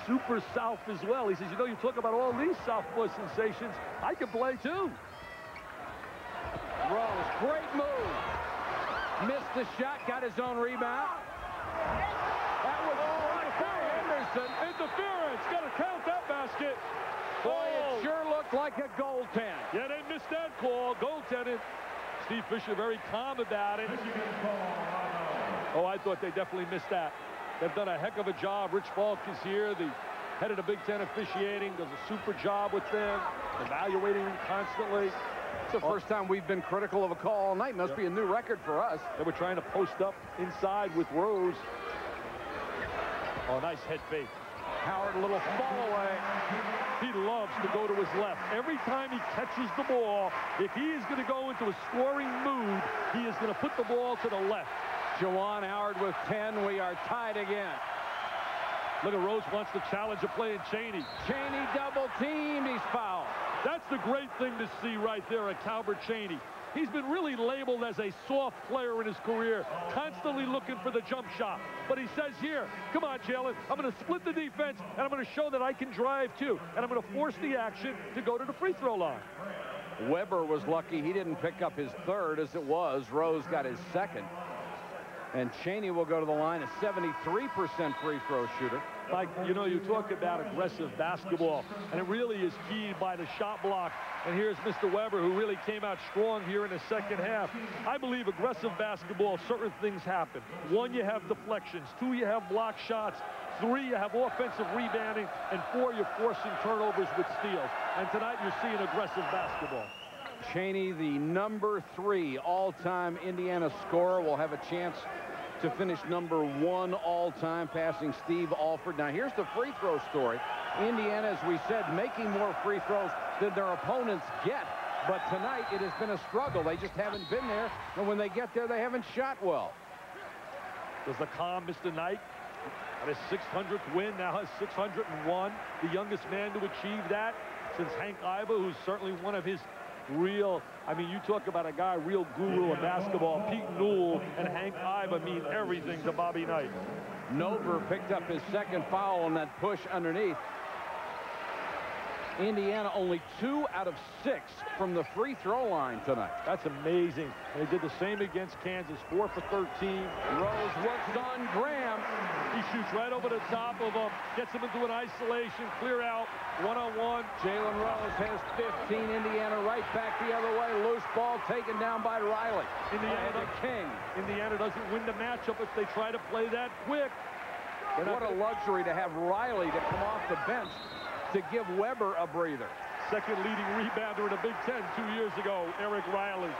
super South as well. He says, you know, you talk about all these Southwest sensations. I can play too. Rose, great move. Missed the shot, got his own rebound. That was all for Henderson. Interference. Got to count that basket. Boy, Oh. it sure looked like a goaltend. Yeah, they missed that call. Goaltending. Steve Fisher very calm about it. Oh, I thought they definitely missed that. They've done a heck of a job. Rich Falk is here, the head of the Big Ten officiating, does a super job with them, evaluating them constantly. It's the first time we've been critical of a call all night. Must Yep. be a new record for us. They were trying to post up inside with Rose. Oh, nice head fake. Howard, a little fall away. He loves to go to his left. Every time he catches the ball, if he is going to go into a scoring mood, he is going to put the ball to the left. Juwan Howard with 10. We are tied again. Look at Rose wants to challenge a play in Cheaney. Cheaney double teamed. He's fouled. That's the great thing to see right there at Calbert Cheaney. He's been really labeled as a soft player in his career, constantly looking for the jump shot. But he says here, come on, Jalen, I'm going to split the defense, and I'm going to show that I can drive too. And I'm going to force the action to go to the free throw line. Webber was lucky he didn't pick up his third as it was. Rose got his second. And Cheaney will go to the line, a 73% free throw shooter. Like, you know, you talk about aggressive basketball, and it really is keyed by the shot block. And here's Mr. Webber, who really came out strong here in the second half. I believe aggressive basketball, certain things happen. One, you have deflections. Two, you have block shots. Three, you have offensive rebounding. And four, you're forcing turnovers with steals. And tonight, you're seeing aggressive basketball. Cheaney, the number three all-time Indiana scorer, will have a chance to finish number one all-time, passing Steve Alford. Now, here's the free throw story. Indiana, as we said, making more free throws than their opponents get. But tonight, it has been a struggle. They just haven't been there. And when they get there, they haven't shot well. Does the calm Mr. Knight at his 600th win now has 601 the youngest man to achieve that since Hank Iba who's certainly one of his real I mean you talk about a guy real guru of basketball Pete Newell and Hank Iba mean everything to Bobby Knight Nover picked up his second foul on that push underneath. Indiana only two out of six from the free throw line tonight. that's amazing they did the same against Kansas 4 for 13 Rose works on Graham. he shoots right over the top of him gets him into an isolation clear out one-on-one Jalen Rose has 15. Indiana right back the other way. Loose ball taken down by Riley. Indiana And King. Indiana doesn't win the matchup if they try to play that quick What a luxury to have Riley to come off the bench to give Webber a breather. Second leading rebounder in the Big Ten two years ago, Eric Riley.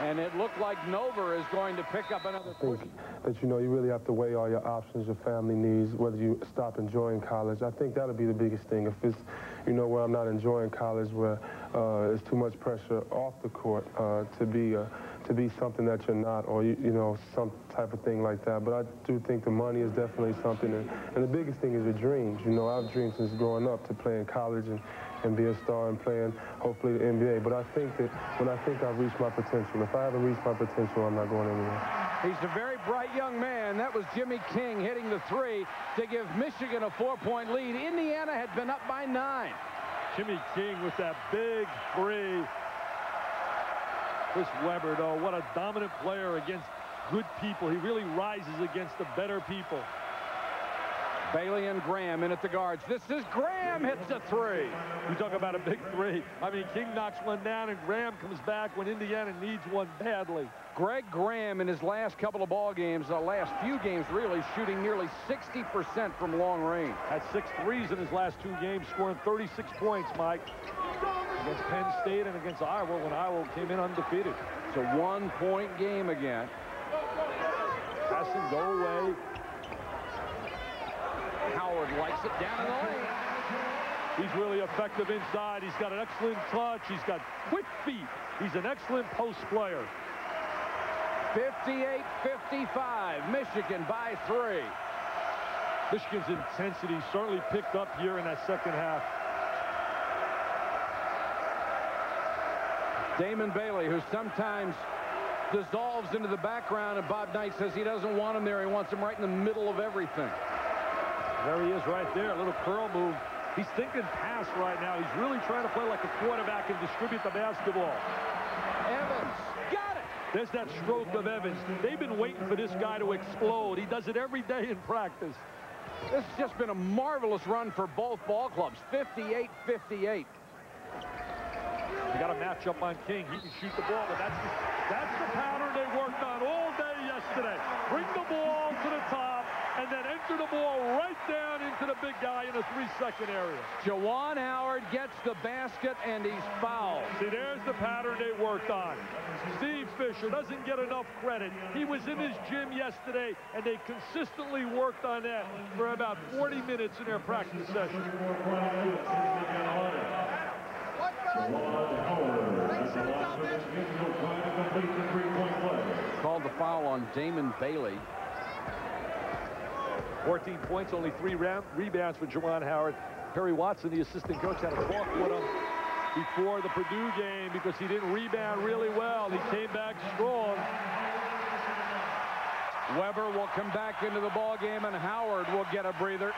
And it looked like Nover is going to pick up another push. think that you know you really have to weigh all your options, your family needs, whether you stop enjoying college. I think that'll be the biggest thing. If it's, you know, where I'm not enjoying college, where uh, there's too much pressure off the court uh, to be a to be something that you're not or, you, you know, some type of thing like that. But I do think the money is definitely something. And, and the biggest thing is the dreams. You know, I've dreamed since growing up to play in college and, and be a star and playing, hopefully, the NBA. But I think that when I think I've reached my potential, if I haven't reached my potential, I'm not going anywhere. He's a very bright young man. That was Jimmy King hitting the three to give Michigan a four-point lead. Indiana had been up by nine. Jimmy King with that big three. Chris Webber, though, what a dominant player against good people. He really rises against the better people. Bailey and Graham in at the guards. This is Graham hits a three. You talk about a big three. I mean, King knocks one down, and Graham comes back when Indiana needs one badly. Greg Graham in his last couple of ball games, the last few games really, shooting nearly 60% from long range. Had six threes in his last two games, scoring 36 points, Mike, against Penn State and against Iowa when Iowa came in undefeated. It's a one-point game again. Passing go away. Howard likes it down in the lane. He's really effective inside. He's got an excellent touch. He's got quick feet. He's an excellent post player. 58-55. Michigan by three. Michigan's intensity certainly picked up here in that second half. Damon Bailey, who sometimes dissolves into the background, and Bob Knight says he doesn't want him there. He wants him right in the middle of everything. There he is right there, a little curl move. He's thinking pass right now. He's really trying to play like a quarterback and distribute the basketball. Evans got it. there's that stroke of Evans. They've been waiting for this guy to explode. He does it every day in practice. This has just been a marvelous run for both ball clubs. 58-58. You got a matchup on King. He can shoot the ball, but that's the, that's the pattern they worked on all day yesterday. Bring the ball to the top and then enter the ball right down into the big guy in the three-second area. Juwan Howard gets the basket, and he's fouled. See, there's the pattern they worked on. Steve Fisher doesn't get enough credit. He was in his gym yesterday, and they consistently worked on that for about 40 minutes in their practice session. Called the foul on Damon Bailey. 14 points, only three rebounds for Juwan Howard. Perry Watson, the assistant coach, had a talk with him before the Purdue game because he didn't rebound really well. He came back strong. Webber will come back into the ball game, and Howard will get a breather.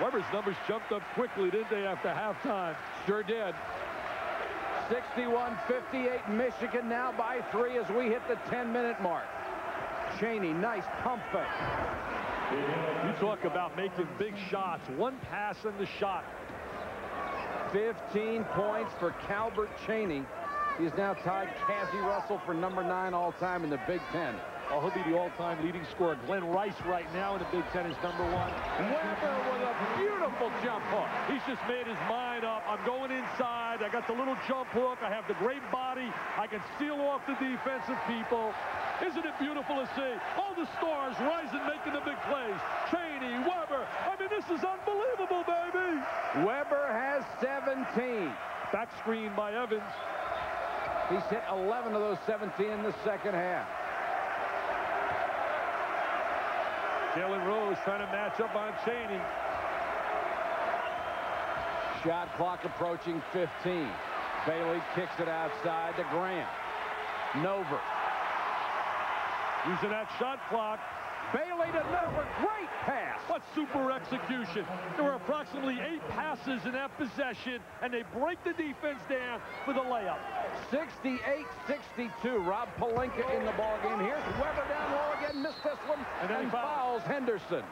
Webber's numbers jumped up quickly, didn't they, after halftime? Sure did. 61-58, Michigan now by three as we hit the 10-minute mark. Cheaney, nice pump fake. You talk about making big shots. One pass and the shot. 15 points for Calbert Cheaney. He's now tied Cazzie Russell for number nine all-time in the Big Ten. Oh, he'll be the all-time leading scorer. Glen Rice right now in the Big Ten is number one. Webber with a beautiful jump hook. He's just made his mind up. I'm going inside. I got the little jump hook. I have the great body. I can seal off the defensive people. Isn't it beautiful to see? All the stars rising, making the big plays. Cheaney, Webber. I mean, this is unbelievable, baby. Webber has 17. Back screen by Evans. He's hit 11 of those 17 in the second half. Jalen Rose trying to match up on Cheaney. Shot clock approaching 15. Bailey kicks it outside to Grant. Nover Using that shot clock. Bailey to Nover. Great pass. What super execution. There were approximately eight passes in that possession, and they break the defense down for the layup. 68-62. Rob Pelinka in the ballgame. Here's Webber down low again. Missed this one. And then and fouls Henderson.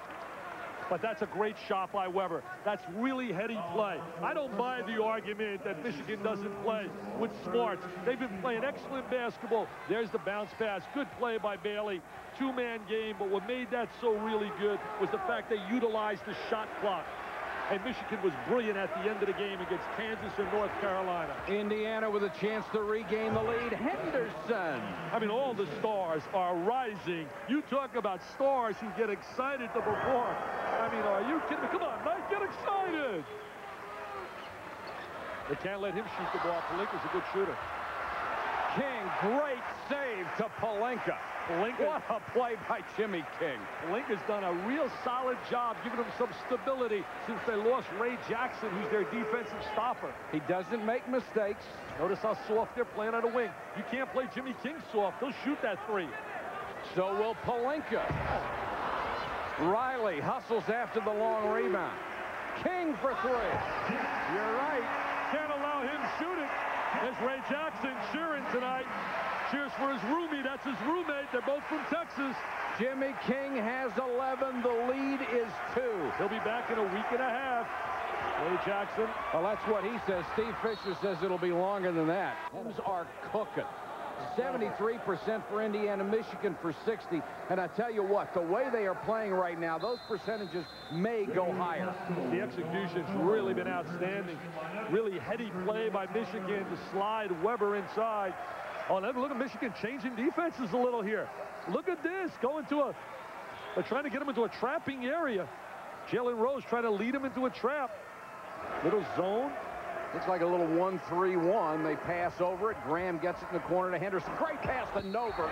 But that's a great shot by Webber. That's really heady play. I don't buy the argument that Michigan doesn't play with smarts. They've been playing excellent basketball. There's the bounce pass. Good play by Bailey. Two-man game, but what made that so really good was the fact they utilized the shot clock and Michigan was brilliant at the end of the game against Kansas and North Carolina. Indiana with a chance to regain the lead. Henderson. I mean, all the stars are rising. You talk about stars who get excited to perform. I mean, are you kidding me? Come on, Mike, get excited. They can't let him shoot the ball. Pelinka's a good shooter. King, great save to Pelinka. What a play by Jimmy King. Link has done a real solid job giving them some stability since they lost Ray Jackson, who's their defensive stopper. He doesn't make mistakes. Notice how soft they're playing on the wing. You can't play Jimmy King soft. He'll shoot that three. So will Pelinka. Riley hustles after the long rebound. King for three. You're right. Can't allow him shoot it. There's Ray Jackson cheering tonight. Cheers for his roomie. That's his roommate. They're both from Texas. Jimmy King has 11. The lead is two. He'll be back in a week and a half. Ray Jackson. Well, that's what he says. Steve Fisher says it'll be longer than that. Hems are cooking. 73% for Indiana, Michigan for 60. And I tell you what, the way they are playing right now, those percentages may go higher. The execution's really been outstanding. Really heady play by Michigan to slide Webber inside. Oh, look at Michigan changing defenses a little here. Look at this, going to a, they're trying to get him into a trapping area. Jalen Rose trying to lead him into a trap. Little zone. Looks like a little 1-3-1. They pass over it. Graham gets it in the corner to Henderson. Great pass to Nover.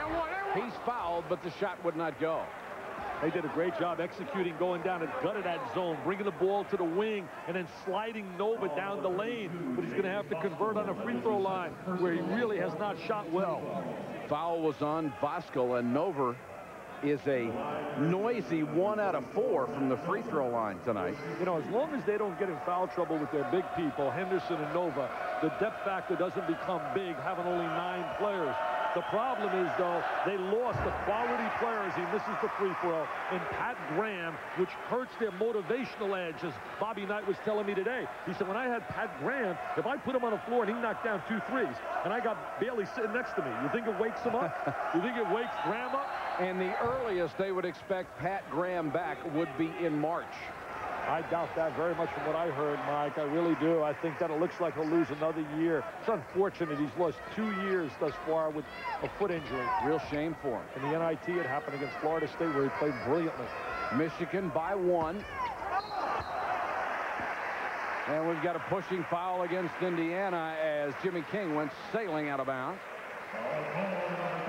He's fouled, but the shot would not go. They did a great job executing, going down and gutted that zone, bringing the ball to the wing, and then sliding Nover down the lane. But he's going to have to convert on a free throw line where he really has not shot well. Foul was on Voskuil, and Nover is a noisy one out of four from the free throw line tonight. You know, as long as they don't get in foul trouble with their big people, Henderson and Nover, the depth factor doesn't become big, having only nine players. The problem is, though, they lost the quality players. He misses the free throw. And Pat Graham, which hurts their motivational edge, as Bobby Knight was telling me today. He said, when I had Pat Graham, if I put him on the floor and he knocked down two threes, and I got Bailey sitting next to me, you think it wakes him up? you think it wakes Graham up? And the earliest they would expect Pat Graham back would be in March. I doubt that very much from what I heard, Mike. I really do. I think that it looks like he'll lose another year. It's unfortunate he's lost two years thus far with a foot injury. Real shame for him. In the NIT, it happened against Florida State where he played brilliantly. Michigan by one. And we've got a pushing foul against Indiana as Jimmy King went sailing out of bounds.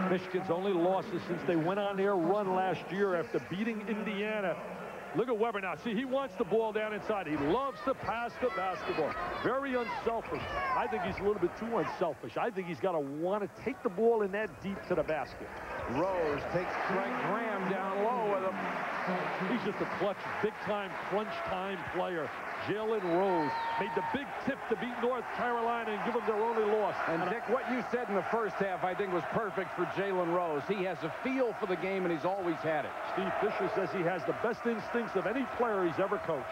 Michigan's only losses since they went on their run last year after beating Indiana Look at Webber now. See, he wants the ball down inside. He loves to pass the basketball. Very unselfish. I think he's a little bit too unselfish. I think he's got to want to take the ball in that deep to the basket. Rose takes Greg Graham down low with him. He's just a clutch, big-time, crunch-time player. Jalen Rose made the big tip to beat North Carolina and give them their only loss. And, and Dick, what you said in the first half, I think, was perfect for Jalen Rose. He has a feel for the game, and he's always had it. Steve Fisher says he has the best instincts of any player he's ever coached.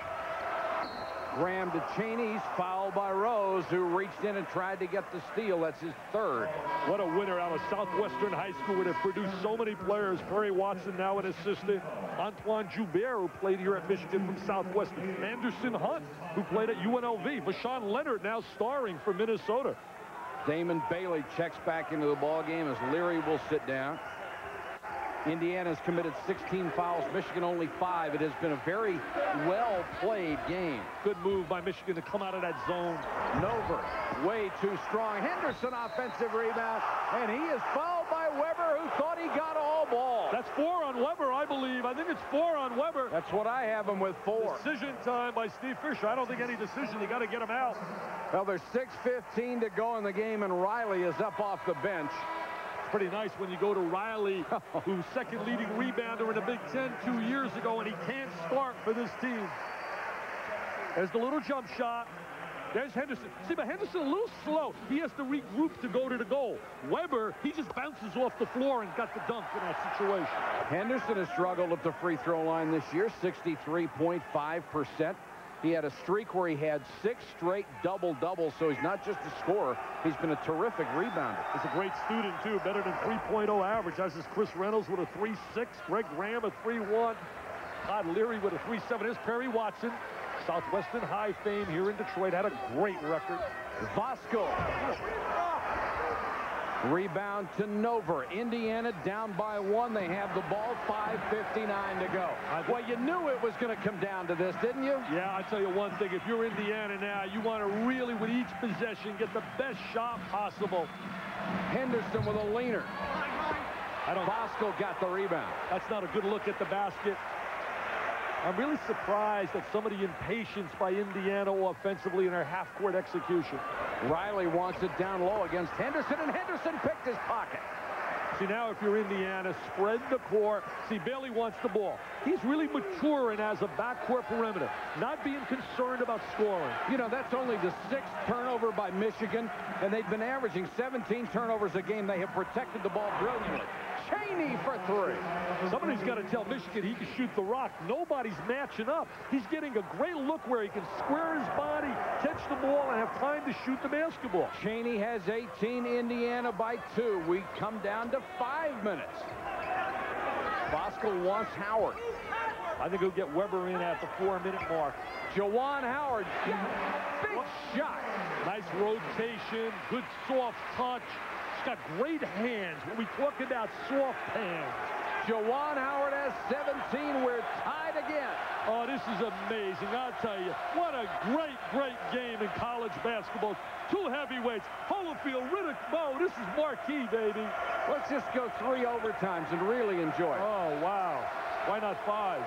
Graham to Cheaney's fouled by Rose, who reached in and tried to get the steal. That's his third. What a winner out of Southwestern High School would have produced so many players. Perry Watson, now an assistant. Antoine Joubert, who played here at Michigan from Southwestern. Anderson Hunt, who played at UNLV. Voshon Lenard, now starring for Minnesota. Damon Bailey checks back into the ball game as Leary will sit down. Indiana has committed 16 fouls. Michigan only five. It has been a very well-played game. Good move by Michigan to come out of that zone. Nover, way too strong. Henderson offensive rebound, and he is fouled by Webber, who thought he got all ball. That's four on Webber, I believe. I think it's four on Webber. That's what I have him with four. Decision time by Steve Fisher. I don't think any decision. You got to get him out. Well, there's 6.15 to go in the game, and Riley is up off the bench pretty nice when you go to Riley, who's second leading rebounder in the Big Ten two years ago, and he can't start for this team. There's the little jump shot. There's Henderson. See, but Henderson a little slow. He has to regroup to go to the goal. Webber, he just bounces off the floor and got the dunk in that situation. Henderson has struggled at the free throw line this year, 63.5%. He had a streak where he had six straight double-doubles, so he's not just a scorer. He's been a terrific rebounder. He's a great student, too. Better than 3.0 average. As is Chris Reynolds with a 3.6. Greg Graham a 3.1. Todd Leary with a 3.7. Here's Perry Watson. Southwestern High fame here in Detroit. Had a great record. Voskuil Rebound to Nover. Indiana down by one. They have the ball. 5.59 to go. Well, you knew it was going to come down to this, didn't you? Yeah, I'll tell you one thing. If you're Indiana now, you want to really, with each possession, get the best shot possible. Henderson with a leaner. I don't. Bosco got the rebound. That's not a good look at the basket. I'm really surprised at some of the impatience by Indiana offensively in their half-court execution. Riley wants it down low against Henderson, and Henderson picked his pocket. See, now if you're Indiana, spread the core. See, Bailey wants the ball. He's really maturing as a backcourt perimeter, not being concerned about scoring. You know, that's only the sixth turnover by Michigan, and they've been averaging 17 turnovers a game. They have protected the ball brilliantly. Cheaney for three. Somebody's got to tell Michigan he can shoot the rock. Nobody's matching up. He's getting a great look where he can square his body, catch the ball, and have time to shoot the basketball. Cheaney has 18, Indiana by two. We come down to five minutes. Bosco wants Howard. I think he'll get Webber in at the four-minute mark. Juwan Howard, big shot. Nice rotation, good soft touch. Got great hands when we talk about soft hands. Juwan Howard has 17. We're tied again. Oh, this is amazing. I'll tell you, what a great, great game in college basketball. Two heavyweights, Holyfield, Riddick, Bowe. This is marquee, baby. Let's just go three overtimes and really enjoy it. Oh, wow. Why not five?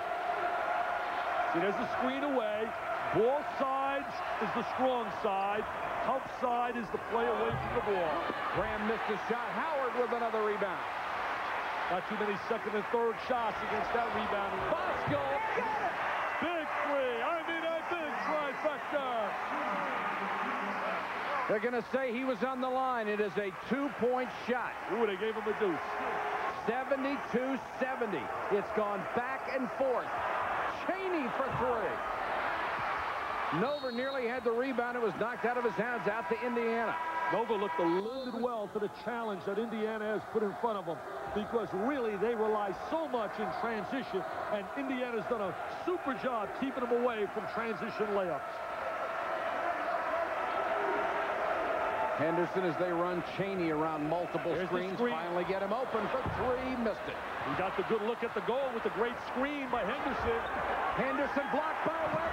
See, there's a screen away. Ball sides is the strong side. Help side is the play away from the ball. Graham missed a shot. Howard with another rebound. Not too many second and third shots against that rebound. Bosco. Big three. I mean a big trifecta. They're going to say he was on the line. It is a two-point shot. Ooh, they gave him a deuce. 72-70. It's gone back and forth. Cheaney for three. Nover nearly had the rebound. It was knocked out of his hands out to Indiana. Nover looked lended well to the challenge that Indiana has put in front of them because really they rely so much in transition and Indiana's done a super job keeping them away from transition layups. Henderson as they run Cheaney around multiple There's screens. screen. Finally get him open for three. Missed it. He got the good look at the goal with the great screen by Henderson. Henderson blocked by Webber.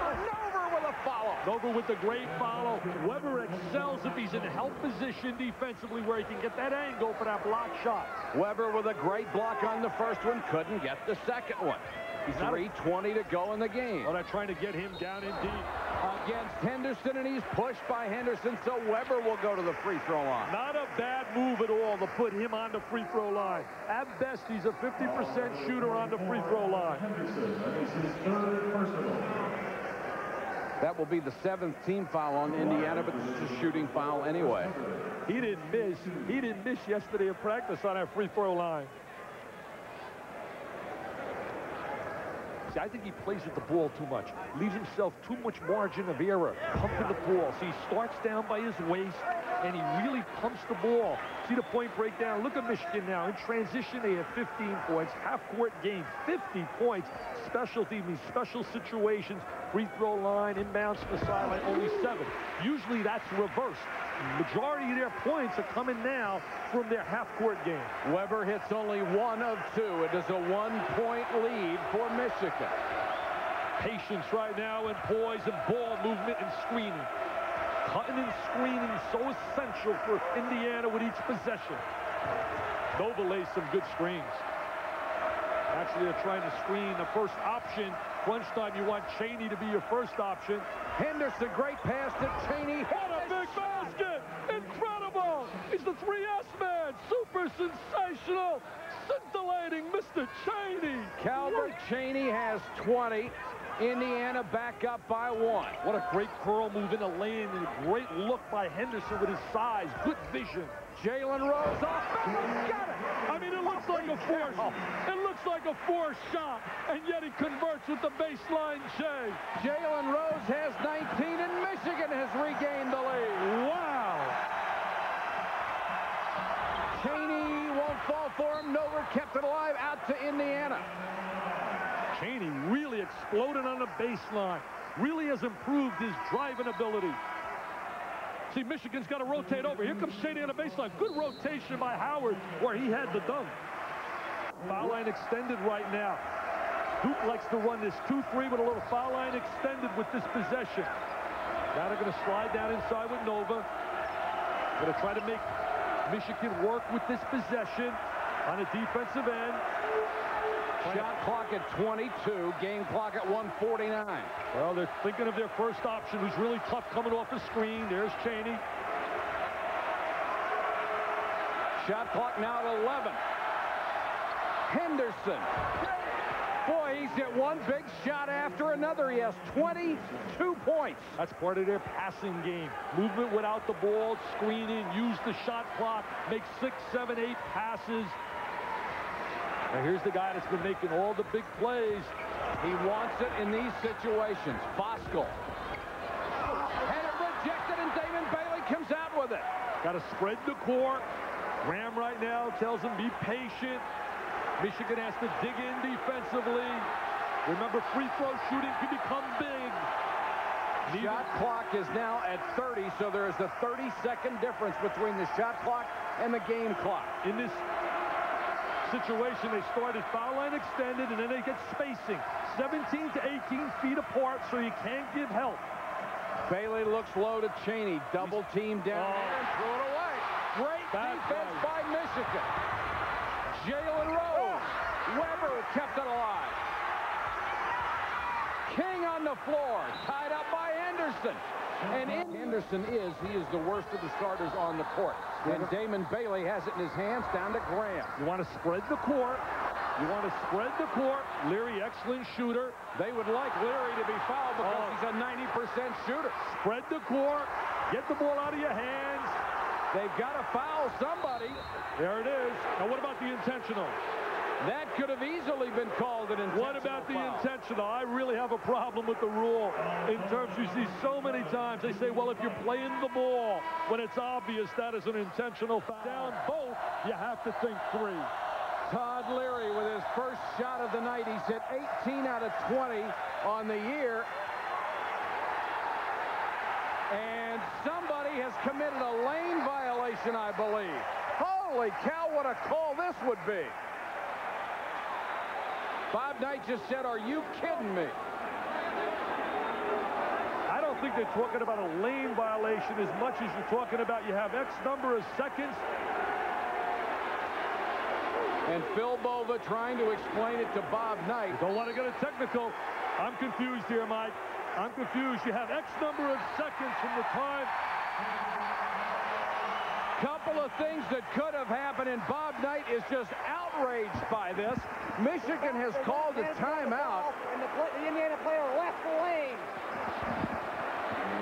Nover with a follow. Nover with the great follow. Webber excels if he's in help position defensively where he can get that angle for that block shot. Webber with a great block on the first one. Couldn't get the second one. He's 3.20 to go in the game. Oh, they're trying to get him down in deep. Against Henderson, and he's pushed by Henderson, so Webber will go to the free throw line. Not a bad move at all to put him on the free throw line. At best, he's a 50% shooter on the free throw line. That will be the seventh team foul on Indiana, but this is a shooting foul anyway. He didn't miss. He didn't miss yesterday in practice on that free throw line. See, I think he plays with the ball too much. Leaves himself too much margin of error pumping the ball. See, he starts down by his waist, and he really pumps the ball. See the point breakdown? Look at Michigan now. In transition, they have 15 points. Half-court game, 50 points. Special teams, special situations, free throw line, inbounds to the sideline, only seven. Usually that's reversed. Majority of their points are coming now from their half-court game. Webber hits only one of two. It is a one-point lead for Michigan. Patience right now and poise and ball movement and screening. Cutting and screening so essential for Indiana with each possession. Nover lays some good screens. Actually, they're trying to screen the first option. Crunch time, you want Cheaney to be your first option. Henderson, great pass to Cheaney. What a big basket! Incredible! He's the 3S man! Super sensational! Scintillating Mr. Cheaney! Calbert Cheaney has 20. Indiana back up by one. What a great curl move in the lane and a great look by Henderson with his size. Good vision. Jalen Rose off. Got it. I mean, it looks like a four. It looks like a four shot, and yet he converts with the baseline J. Jalen Rose has 19, and Michigan has regained the lead. Wow! Cheaney won't fall for him. Nover kept it alive out to Indiana. Cheaney really exploded on the baseline. Really has improved his driving ability. See, Michigan's got to rotate over. Here comes Cheaney on the baseline. Good rotation by Howard where he had the dunk. Foul line extended right now. Duke likes to run this 2-3 with a little foul line extended with this possession. Now they're going to slide down inside with Nover. Going to try to make Michigan work with this possession on a defensive end. Shot clock at 22, game clock at 149. Well, they're thinking of their first option, who's really tough coming off the screen. There's Cheaney. Shot clock now at 11. Henderson. Boy, he's hit one big shot after another. He has 22 points. That's part of their passing game. Movement without the ball, screening, use the shot clock, make six, seven, eight passes. Now here's the guy that's been making all the big plays. He wants it in these situations. Voskuil. And it rejected, and Damon Bailey comes out with it. Got to spread the court. Graham right now tells him be patient. Michigan has to dig in defensively. Remember, free throw shooting can become big. Neither shot clock is now at 30, so there is a 30-second difference between the shot clock and the game clock. In this situation, they started foul line extended, and then they get spacing. 17 to 18 feet apart, so you can't give help. Bailey looks low to Cheaney. Double team down oh. and throw it away. Great defense by Michigan. Jalen Rose. Oh. Webber kept it alive. King on the floor. Tied up by Anderson. And mm-hmm. Anderson is, he is the worst of the starters on the court. And Damon Bailey has it in his hands down to Graham. You want to spread the court. You want to spread the court. Leary, excellent shooter. They would like Leary to be fouled because oh. he's a 90% shooter. Spread the court. Get the ball out of your hands. They've got to foul somebody. There it is. Now, what about the intentional? That could have easily been called an intentional What about the foul. intentional? I really have a problem with the rule in terms you see so many times they say, well, if you're playing the ball when it's obvious that is an intentional foul. Down both, you have to think three. Todd Leary with his first shot of the night. He's hit 18 out of 20 on the year. And somebody has committed a lane violation, I believe. Holy cow, what a call this would be. Bob Knight just said, are you kidding me? I don't think they're talking about a lane violation as much as you're talking about you have X number of seconds. And Phil Bova trying to explain it to Bob Knight. Don't want to get a technical. I'm confused here, Mike. I'm confused. You have X number of seconds from the time couple of things that could have happened, and Bob Knight is just outraged by this. Michigan has called a timeout. And the, the Indiana player left the lane.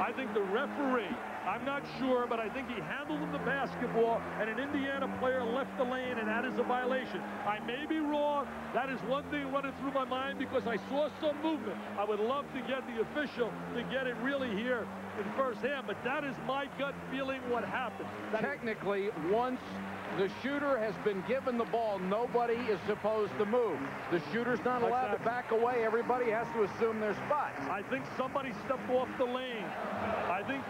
I think the referee, I'm not sure, but I think he handled the basketball, and an Indiana player left the lane, and that is a violation. I may be wrong. That is one thing running through my mind because I saw some movement. I would love to get the official to get it really here in first hand, but that is my gut feeling what happened. That Technically, once the shooter has been given the ball, nobody is supposed to move. The shooter's not allowed exactly. to back away. Everybody has to assume their spot. I think somebody stepped off the lane. I think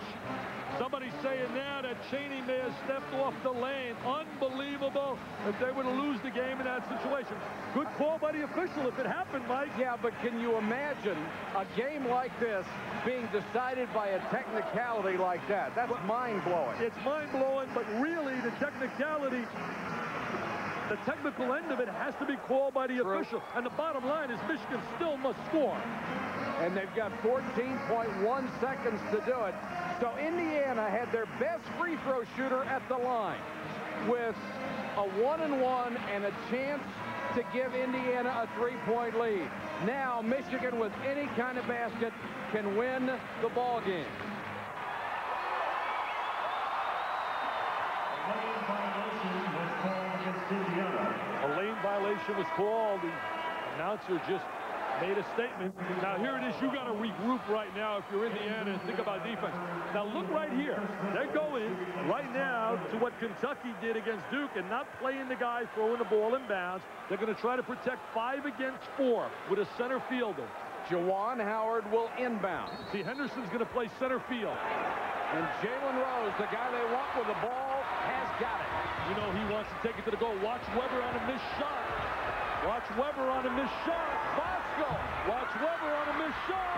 Somebody's saying now that Cheaney may have stepped off the lane. Unbelievable if they were to lose the game in that situation. Good call by the official if it happened, Mike. Yeah, but can you imagine a game like this being decided by a technicality like that? That's mind-blowing. It's mind-blowing, but really the technicality the technical end of it has to be called by the True. official. And the bottom line is Michigan still must score. And they've got 14.1 seconds to do it. So Indiana had their best free throw shooter at the line with a one-and-one and a chance to give Indiana a three-point lead. Now Michigan with any kind of basket can win the ball game. Was called. The announcer just made a statement. Now here it is. You got to regroup right now if you're Indiana and think about defense. Now look right here. They're going right now to what Kentucky did against Duke and not playing the guy throwing the ball in bounds. They're going to try to protect five against four with a center fielder. Juwan Howard will inbound. See, Henderson's going to play center field. And Jalen Rose, the guy they want with the ball, has got it. You know he wants to take it to the goal. Watch Webber on a missed shot. Watch Webber on a missed shot. Bosco. Watch Webber on a missed shot.